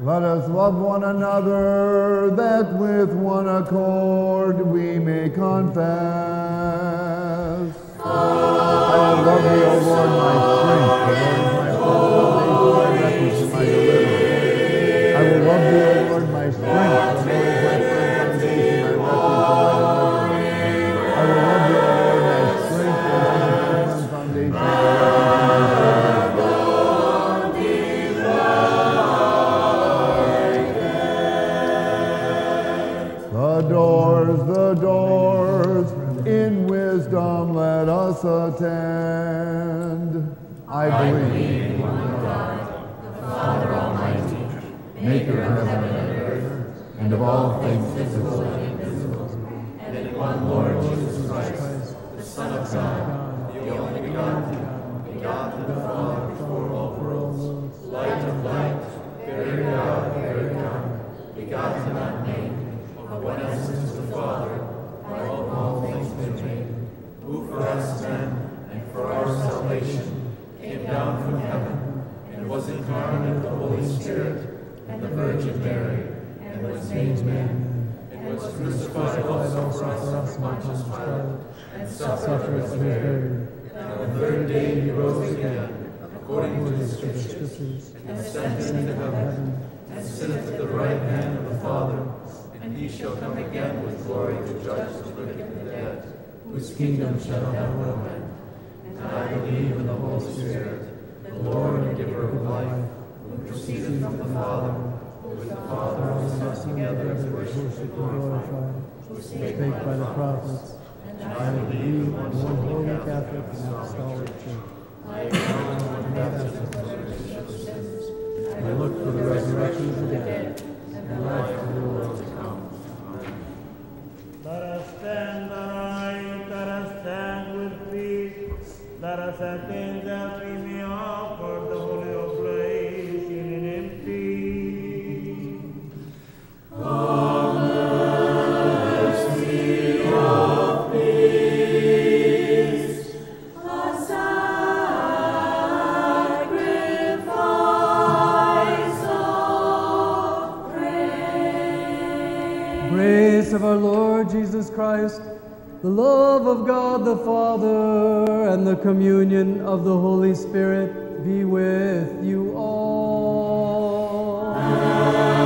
Let us love one another, that with one accord we may confess. I love thee, O Lord, my strength. The Lord my foundation, my refuge, my deliverer. I will love thee, O Lord, my strength. Lord my my refuge, my deliverer. I will love thee, O Lord, my strength. Lord my my refuge, my deliverer. The doors, the doors, in wisdom let us attend. All things visible and invisible, and in one Lord Jesus Christ, the Son of God, the only begotten, begotten of the Father before all worlds, light of light, very God, very God, begotten not made, of one essence the Father, by whom all things been made, who for us men and for our salvation came down from heaven, and was incarnate of the Holy Spirit and the Virgin Mary, and was made man, and was crucified also for us on Pontius Pilate, and suffered and was buried. And on the third day he rose again, according to the Scriptures, and ascended into heaven, and sitteth at the right hand of the Father, and he shall come again with glory to judge the living and the dead, whose kingdom shall have no end. And I believe in the Holy Spirit, the Lord and giver of life, who proceedeth from the Father, Father and us together is worshipped and glorified, spake by the prophets. And I one holy Catholic and apostolic church. I look for the resurrection of the dead and life of the world to come. Let us stand aright, let us stand with peace, let us attain that our Lord Jesus Christ, the love of God the Father, and the communion of the Holy Spirit be with you all. Let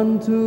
unto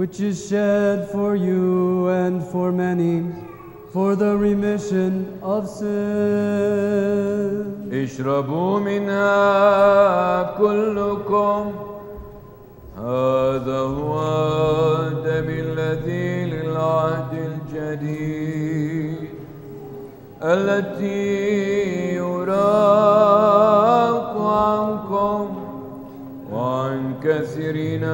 which is shed for you and for many for the remission of sin. اشربوا منها كلكم هذا هو دم الذي للعهد الجديد التي يراق عنكم وعن كثيرين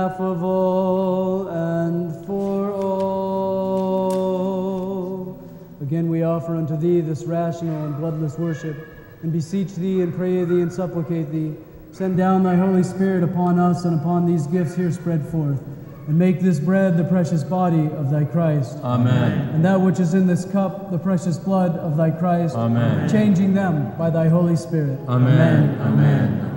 behalf of all and for all. Again, we offer unto thee this rational and bloodless worship, and beseech thee and pray thee and supplicate thee. Send down thy Holy Spirit upon us and upon these gifts here spread forth, and make this bread the precious body of thy Christ. Amen. And that which is in this cup, the precious blood of thy Christ, Amen. changing them by thy Holy Spirit. Amen. Amen. Amen.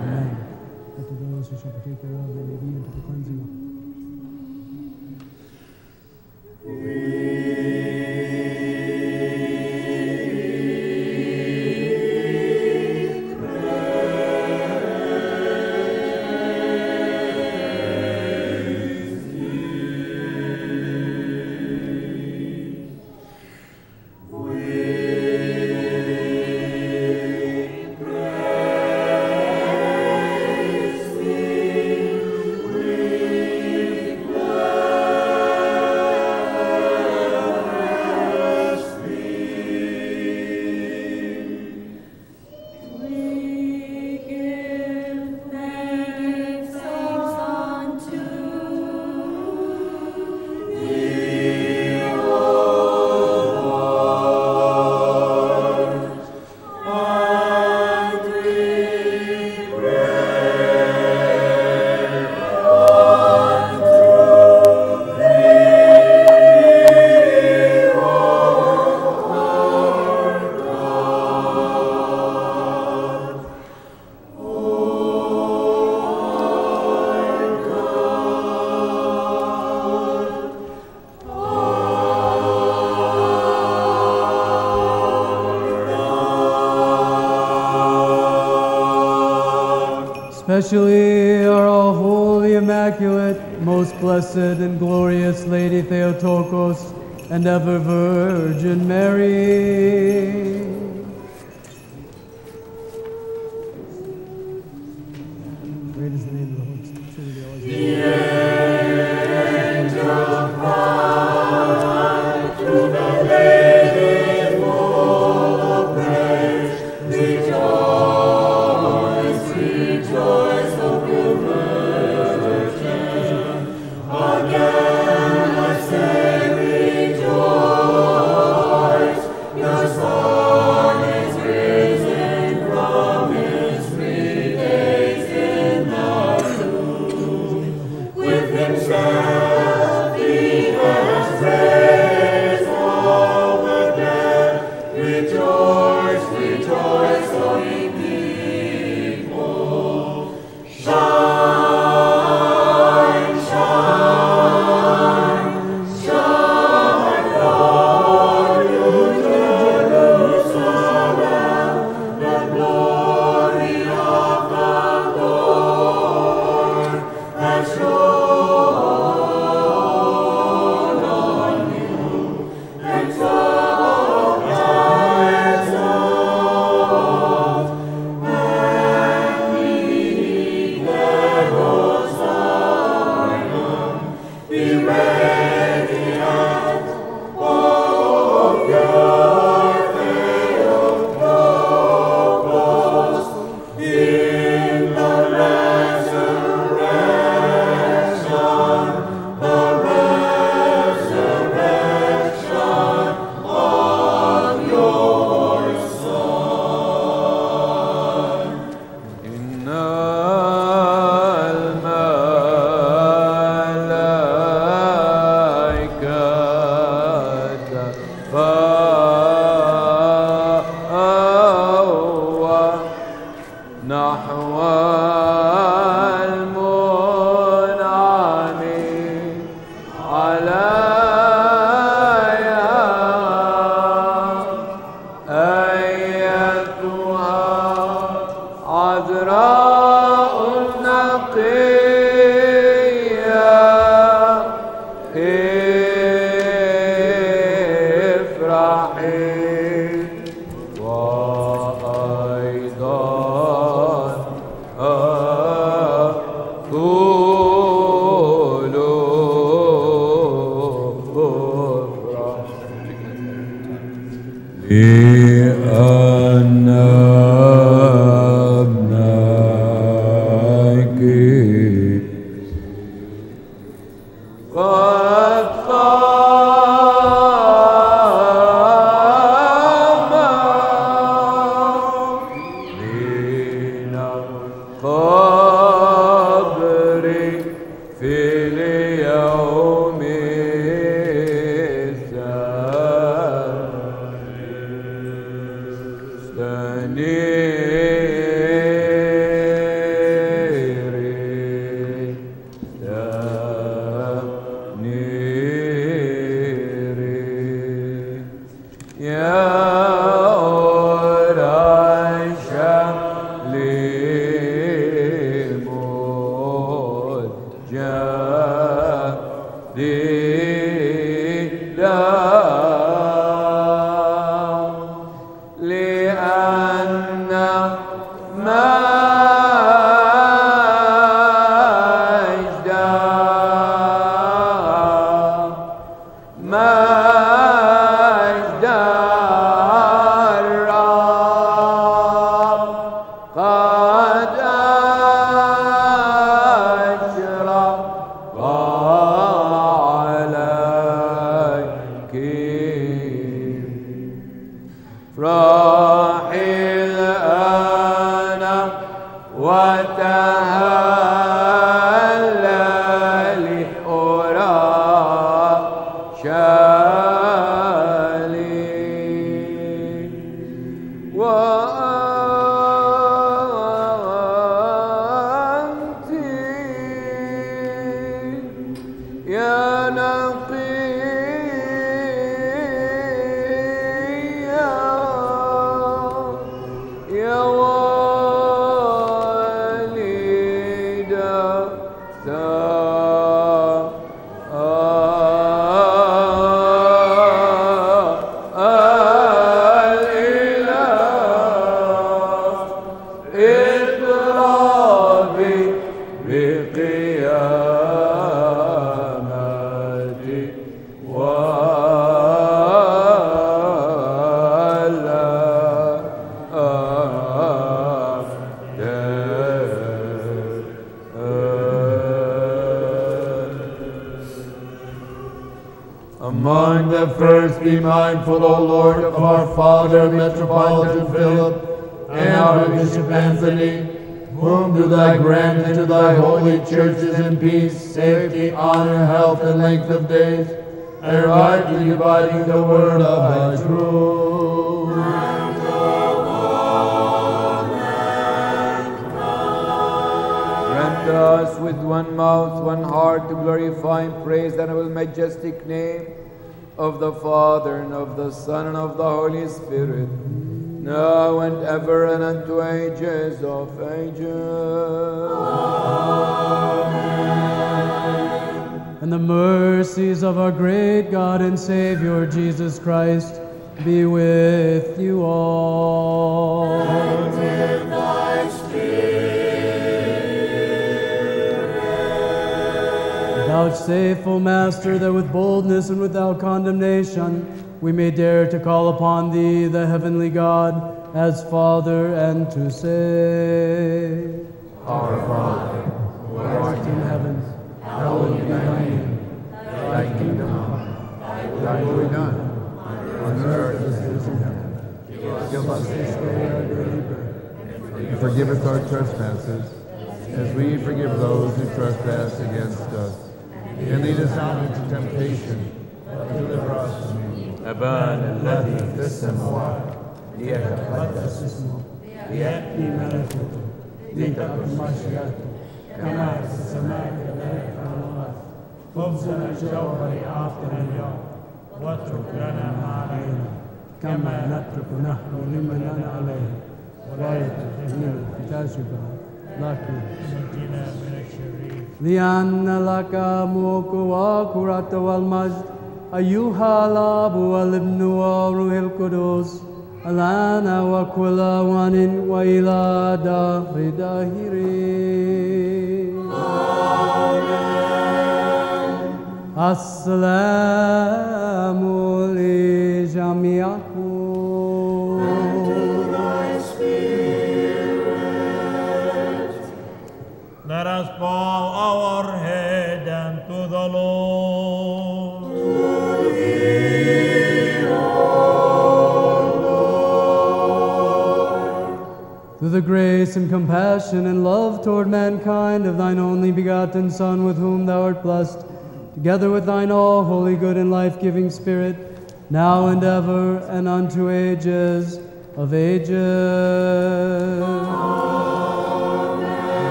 Blessed and glorious Lady Theotokos, and ever So. Father, Metropolitan Philip, and our Bishop Anthony, whom do thy grant into thy holy churches in peace, safety, honor, health, and length of days, and rightly dividing the word of thy truth. Grant us with one mouth, one heart to glorify and praise the noble majestic name of the Father and of the Son and of the Holy Spirit, now and ever and unto ages of ages. Amen. And the mercies of our great God and Savior Jesus Christ be with you all. Vouchsafe, O Master, that with boldness and without condemnation we may dare to call upon Thee, the heavenly God, as Father, and to say, Our Father, who art in heaven, hallowed be thy name. Thy kingdom come, thy will be done, on earth as it is in heaven. Give us this day our daily bread, and forgive us our trespasses, as we forgive those who trespass against us. And lead us not into temptation, but deliver us from evil. Aban الذي This and more. ليتقدس يأتي ملكوته لتكن مشيئته كما في السماء كذلك على الأرض خبزنا الجوهري أعطنا اليوم واترك لنا ما علينا كما نترك نحن لمن لنا عليه ولا تدخلنا في تجربة لكن نجينا من الشرير لأن لك ملك وقرة والمجد أيها الأب والابن والروح القدس الآن وكل آوان وإلى دهر داهرين السلام لجميعكم The grace and compassion and love toward mankind of thine only begotten Son, with whom thou art blessed, together with thine all holy, good, and life giving Spirit, now and ever and unto ages of ages. Proschomen.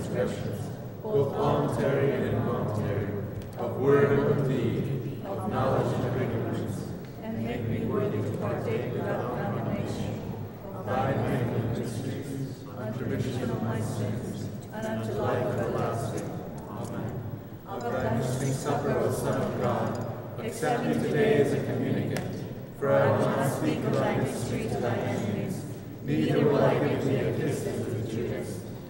transgressions, both voluntary and involuntary, of word and of deed, of knowledge and of ignorance, and make me worthy to partake without condemnation of thy name mysteries, unto remission of my sins, and unto life everlasting. Amen. Of thy mystery supper, O Son of God, accept me today as a communicant, for I will not speak of thy mystery to thy enemies, neither will I give thee a kiss as the Judas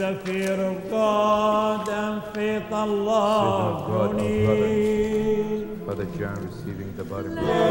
The fear of God زفير قادم في طلاب Father John receiving the body.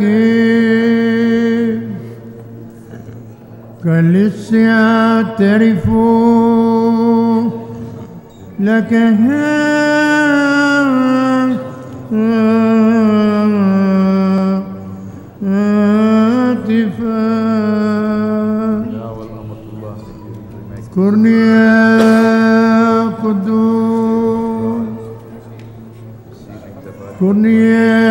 الحكيم لك هاتفا. اذكرني يا قدوس. اذكرني يا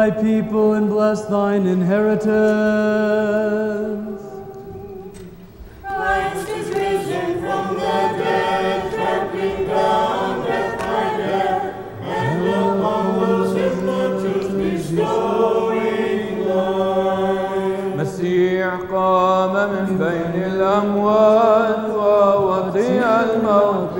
thy people and bless thine inheritance. Christ is risen from the dead, trampling down death by death, and upon those his virtues bestowing life. مسيح قام من بين الأموات ووطئ الموت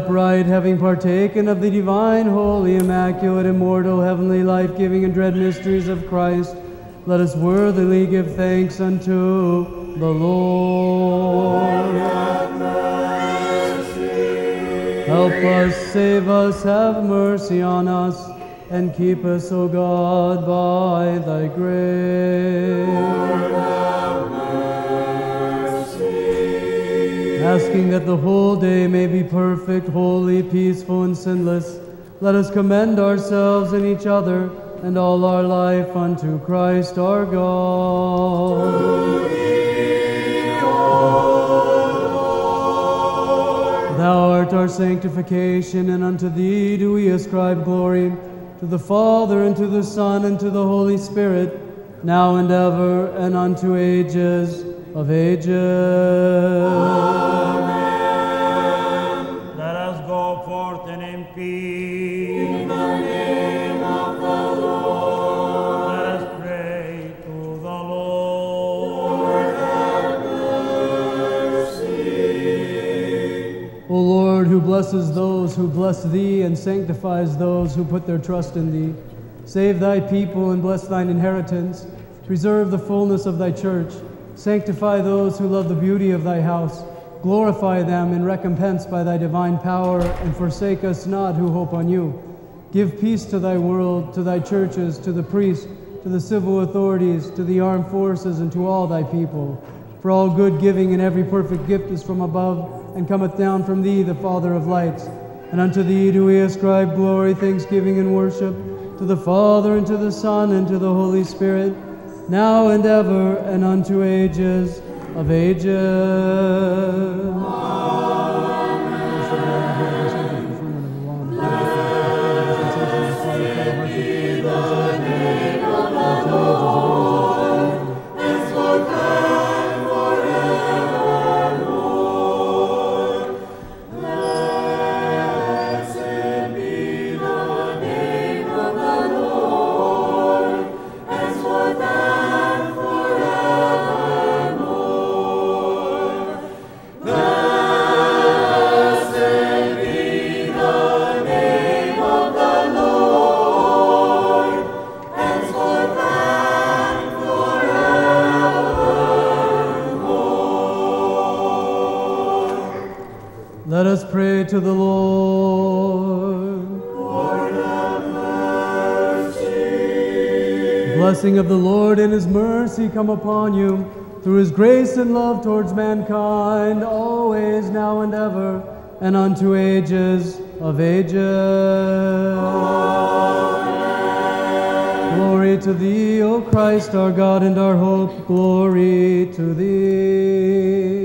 upright, having partaken of the divine, holy, immaculate, immortal, heavenly, life giving, and dread mysteries of Christ, let us worthily give thanks unto the Lord. Help us, save us, have mercy on us, and keep us, O God, by thy grace. asking that the whole day may be perfect, holy, peaceful, and sinless, let us commend ourselves and each other and all our life unto Christ our God. Thee, Thou art our sanctification, and unto Thee do we ascribe glory, to the Father, and to the Son, and to the Holy Spirit, now and ever, and unto ages of ages. Let us go forth and in peace. In the name of the Lord. Let us pray to the Lord. Lord, have mercy. O Lord, who blesses those who bless thee and sanctifies those who put their trust in thee, save thy people and bless thine inheritance. Preserve the fullness of thy church. Sanctify those who love the beauty of thy house. Glorify them in recompense by thy divine power, and forsake us not who hope on you. Give peace to thy world, to thy churches, to the priests, to the civil authorities, to the armed forces, and to all thy people. For all good giving and every perfect gift is from above, and cometh down from thee, the Father of lights. And unto thee do we ascribe glory, thanksgiving, and worship, to the Father, and to the Son, and to the Holy Spirit, now and ever, and unto ages of ages. Henceforth blessing of the Lord and his mercy come upon you through his grace and love towards mankind, always, now and ever, and unto ages of ages. Glory to thee, O Christ, our God and our hope. Glory to thee.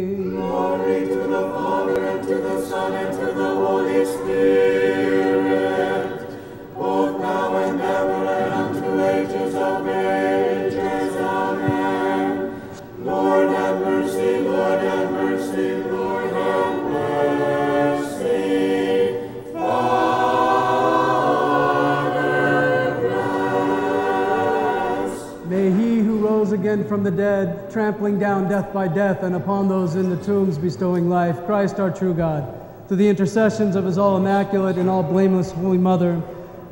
Again from the dead, trampling down death by death, and upon those in the tombs bestowing life, Christ our true God, through the intercessions of his all immaculate and all blameless Holy Mother,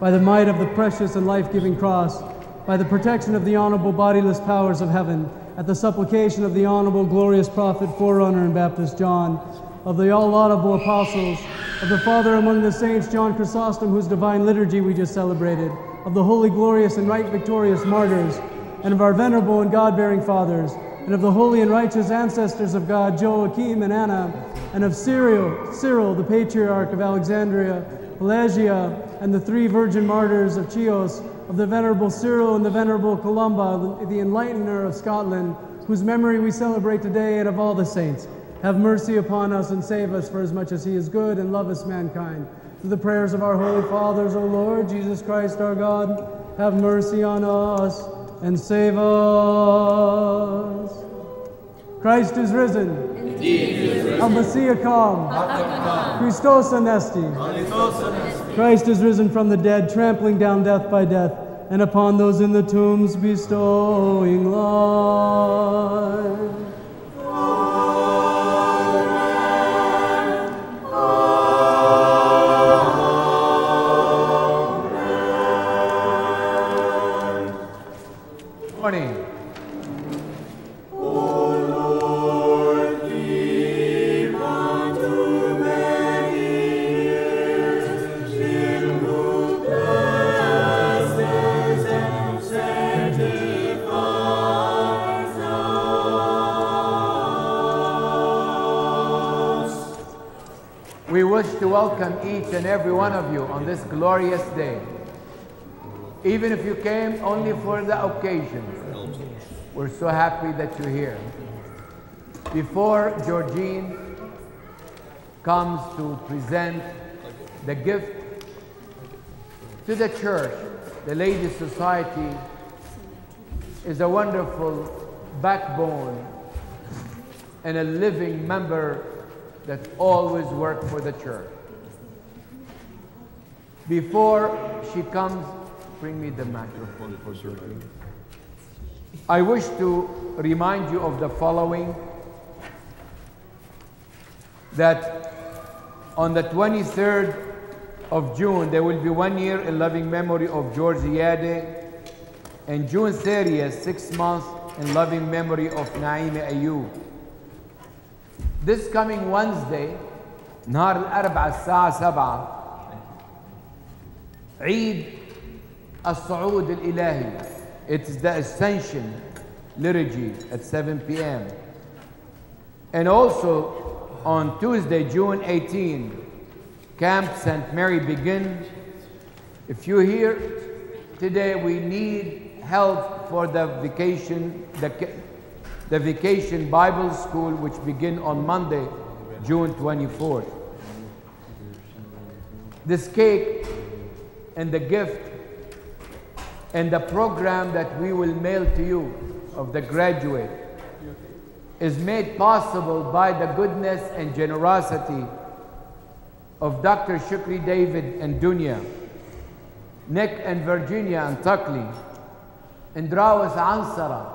by the might of the precious and life giving cross, by the protection of the honorable bodiless powers of heaven, at the supplication of the honorable glorious prophet, forerunner, and Baptist John, of the all laudable apostles, of the Father among the saints, John Chrysostom, whose divine liturgy we just celebrated, of the holy, glorious, and right victorious martyrs, and of our venerable and God bearing fathers, and of the holy and righteous ancestors of God, Joachim and Anna, and of Cyril, Cyril, the patriarch of Alexandria, Pelagia, and the three virgin martyrs of Chios, of the venerable Cyril and the venerable Columba, the enlightener of Scotland, whose memory we celebrate today, and of all the saints. Have mercy upon us and save us, for as much as he is good and loveth mankind. Through the prayers of our holy fathers, O Lord Jesus Christ our God, have mercy on us and save us. Christ is risen. Al Messiah come. Christos anesti. Christ is risen from the dead, trampling down death by death, and upon those in the tombs bestowing life. And every one of you on this glorious day. Even if you came only for the occasion, we're so happy that you're here. Before Georgine comes to present the gift to the church, the Ladies Society is a wonderful backbone and a living member that always worked for the church. Before she comes, bring me the microphone for I wish to remind you of the following that on the 23rd of June, there will be one year in loving memory of George Yade, and June 30th, six months in loving memory of Naima Ayu. This coming Wednesday, نهار الأربعاء الساعة 7 Eid al-Saud al-Ilahi. It's the Ascension liturgy at 7 p.m. And also on Tuesday, June 18, Camp St. Mary begins. If you're here today, we need help for the vacation, the, the vacation Bible school, which begin on Monday, June 24th. This cake and the gift and the program that we will mail to you of the graduate is made possible by the goodness and generosity of Dr. Shukri David and Dunya, Nick and Virginia and Tuckley, Indrawis Ansara,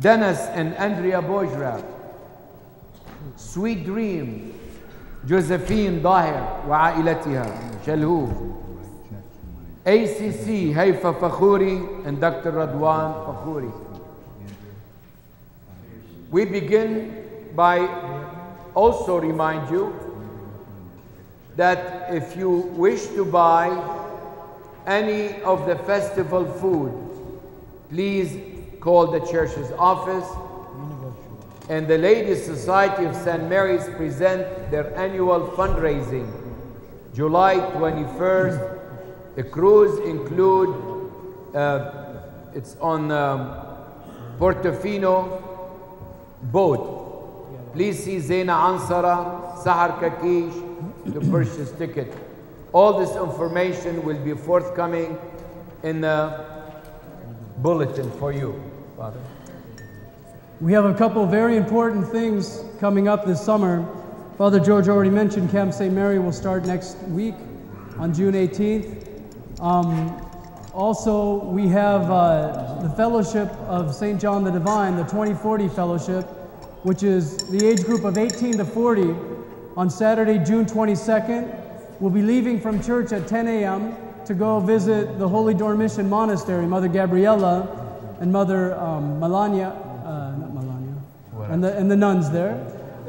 Dennis and Andrea Bojra, Sweet Dream, Josephine Dahir وعائلتها شلهوف ACC Haifa Fakhuri and Dr. Radwan Fakhuri. We begin by also remind you that if you wish to buy any of the festival food, please call the church's office. and the Ladies Society of St. Mary's present their annual fundraising, July 21st. The cruise include, uh, it's on um, Portofino boat. Please see Zena Ansara, Sahar Kakish to purchase ticket. All this information will be forthcoming in the bulletin for you, Father. We have a couple very important things coming up this summer. Father George already mentioned Camp St. Mary will start next week on June 18th. Um, also, we have uh, the Fellowship of St. John the Divine, the 2040 Fellowship, which is the age group of 18 to 40 on Saturday, June 22nd. We'll be leaving from church at 10 a.m. to go visit the Holy Dormition Monastery, Mother Gabriella and Mother um, Melania, Melania, and the, and the nuns there.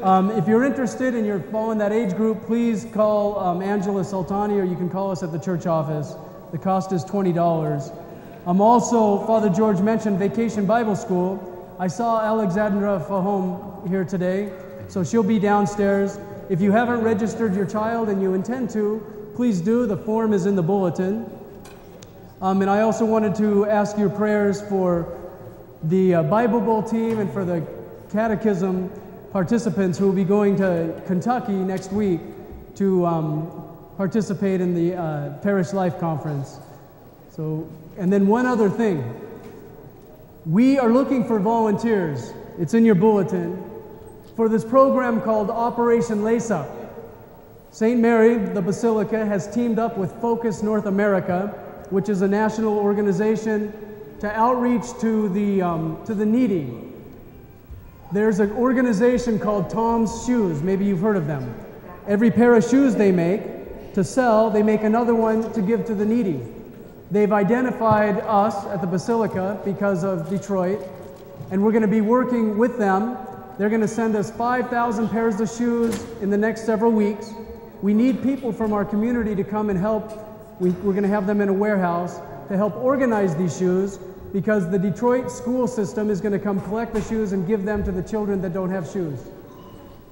Um, if you're interested and you're following that age group, please call um, Angela Sultani or you can call us at the church office. The cost is $20. Um, also, Father George mentioned Vacation Bible School. I saw Alexandra Fahom here today, so she'll be downstairs. If you haven't registered your child and you intend to, please do. The form is in the bulletin. Um, and I also wanted to ask your prayers for the uh, Bible Bowl team and for the catechism participants who will be going to Kentucky next week to um, participate in the uh, Parish Life Conference. So, and then one other thing. We are looking for volunteers. It's in your bulletin for this program called Operation Lace Up. St. Mary, the Basilica, has teamed up with Focus North America, which is a national organization to outreach to the, um, to the needy. There's an organization called Tom's Shoes. Maybe you've heard of them. Every pair of shoes they make to sell, they make another one to give to the needy. They've identified us at the Basilica because of Detroit, and we're going to be working with them. They're going to send us 5,000 pairs of shoes in the next several weeks. We need people from our community to come and help. We, we're going to have them in a warehouse to help organize these shoes because the Detroit school system is going to come collect the shoes and give them to the children that don't have shoes.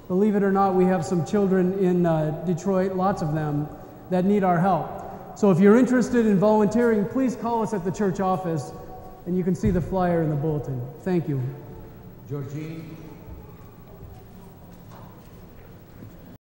Believe it or not, we have some children in uh, Detroit, lots of them, that need our help. So if you're interested in volunteering, please call us at the church office and you can see the flyer in the bulletin. Thank you. Georgine,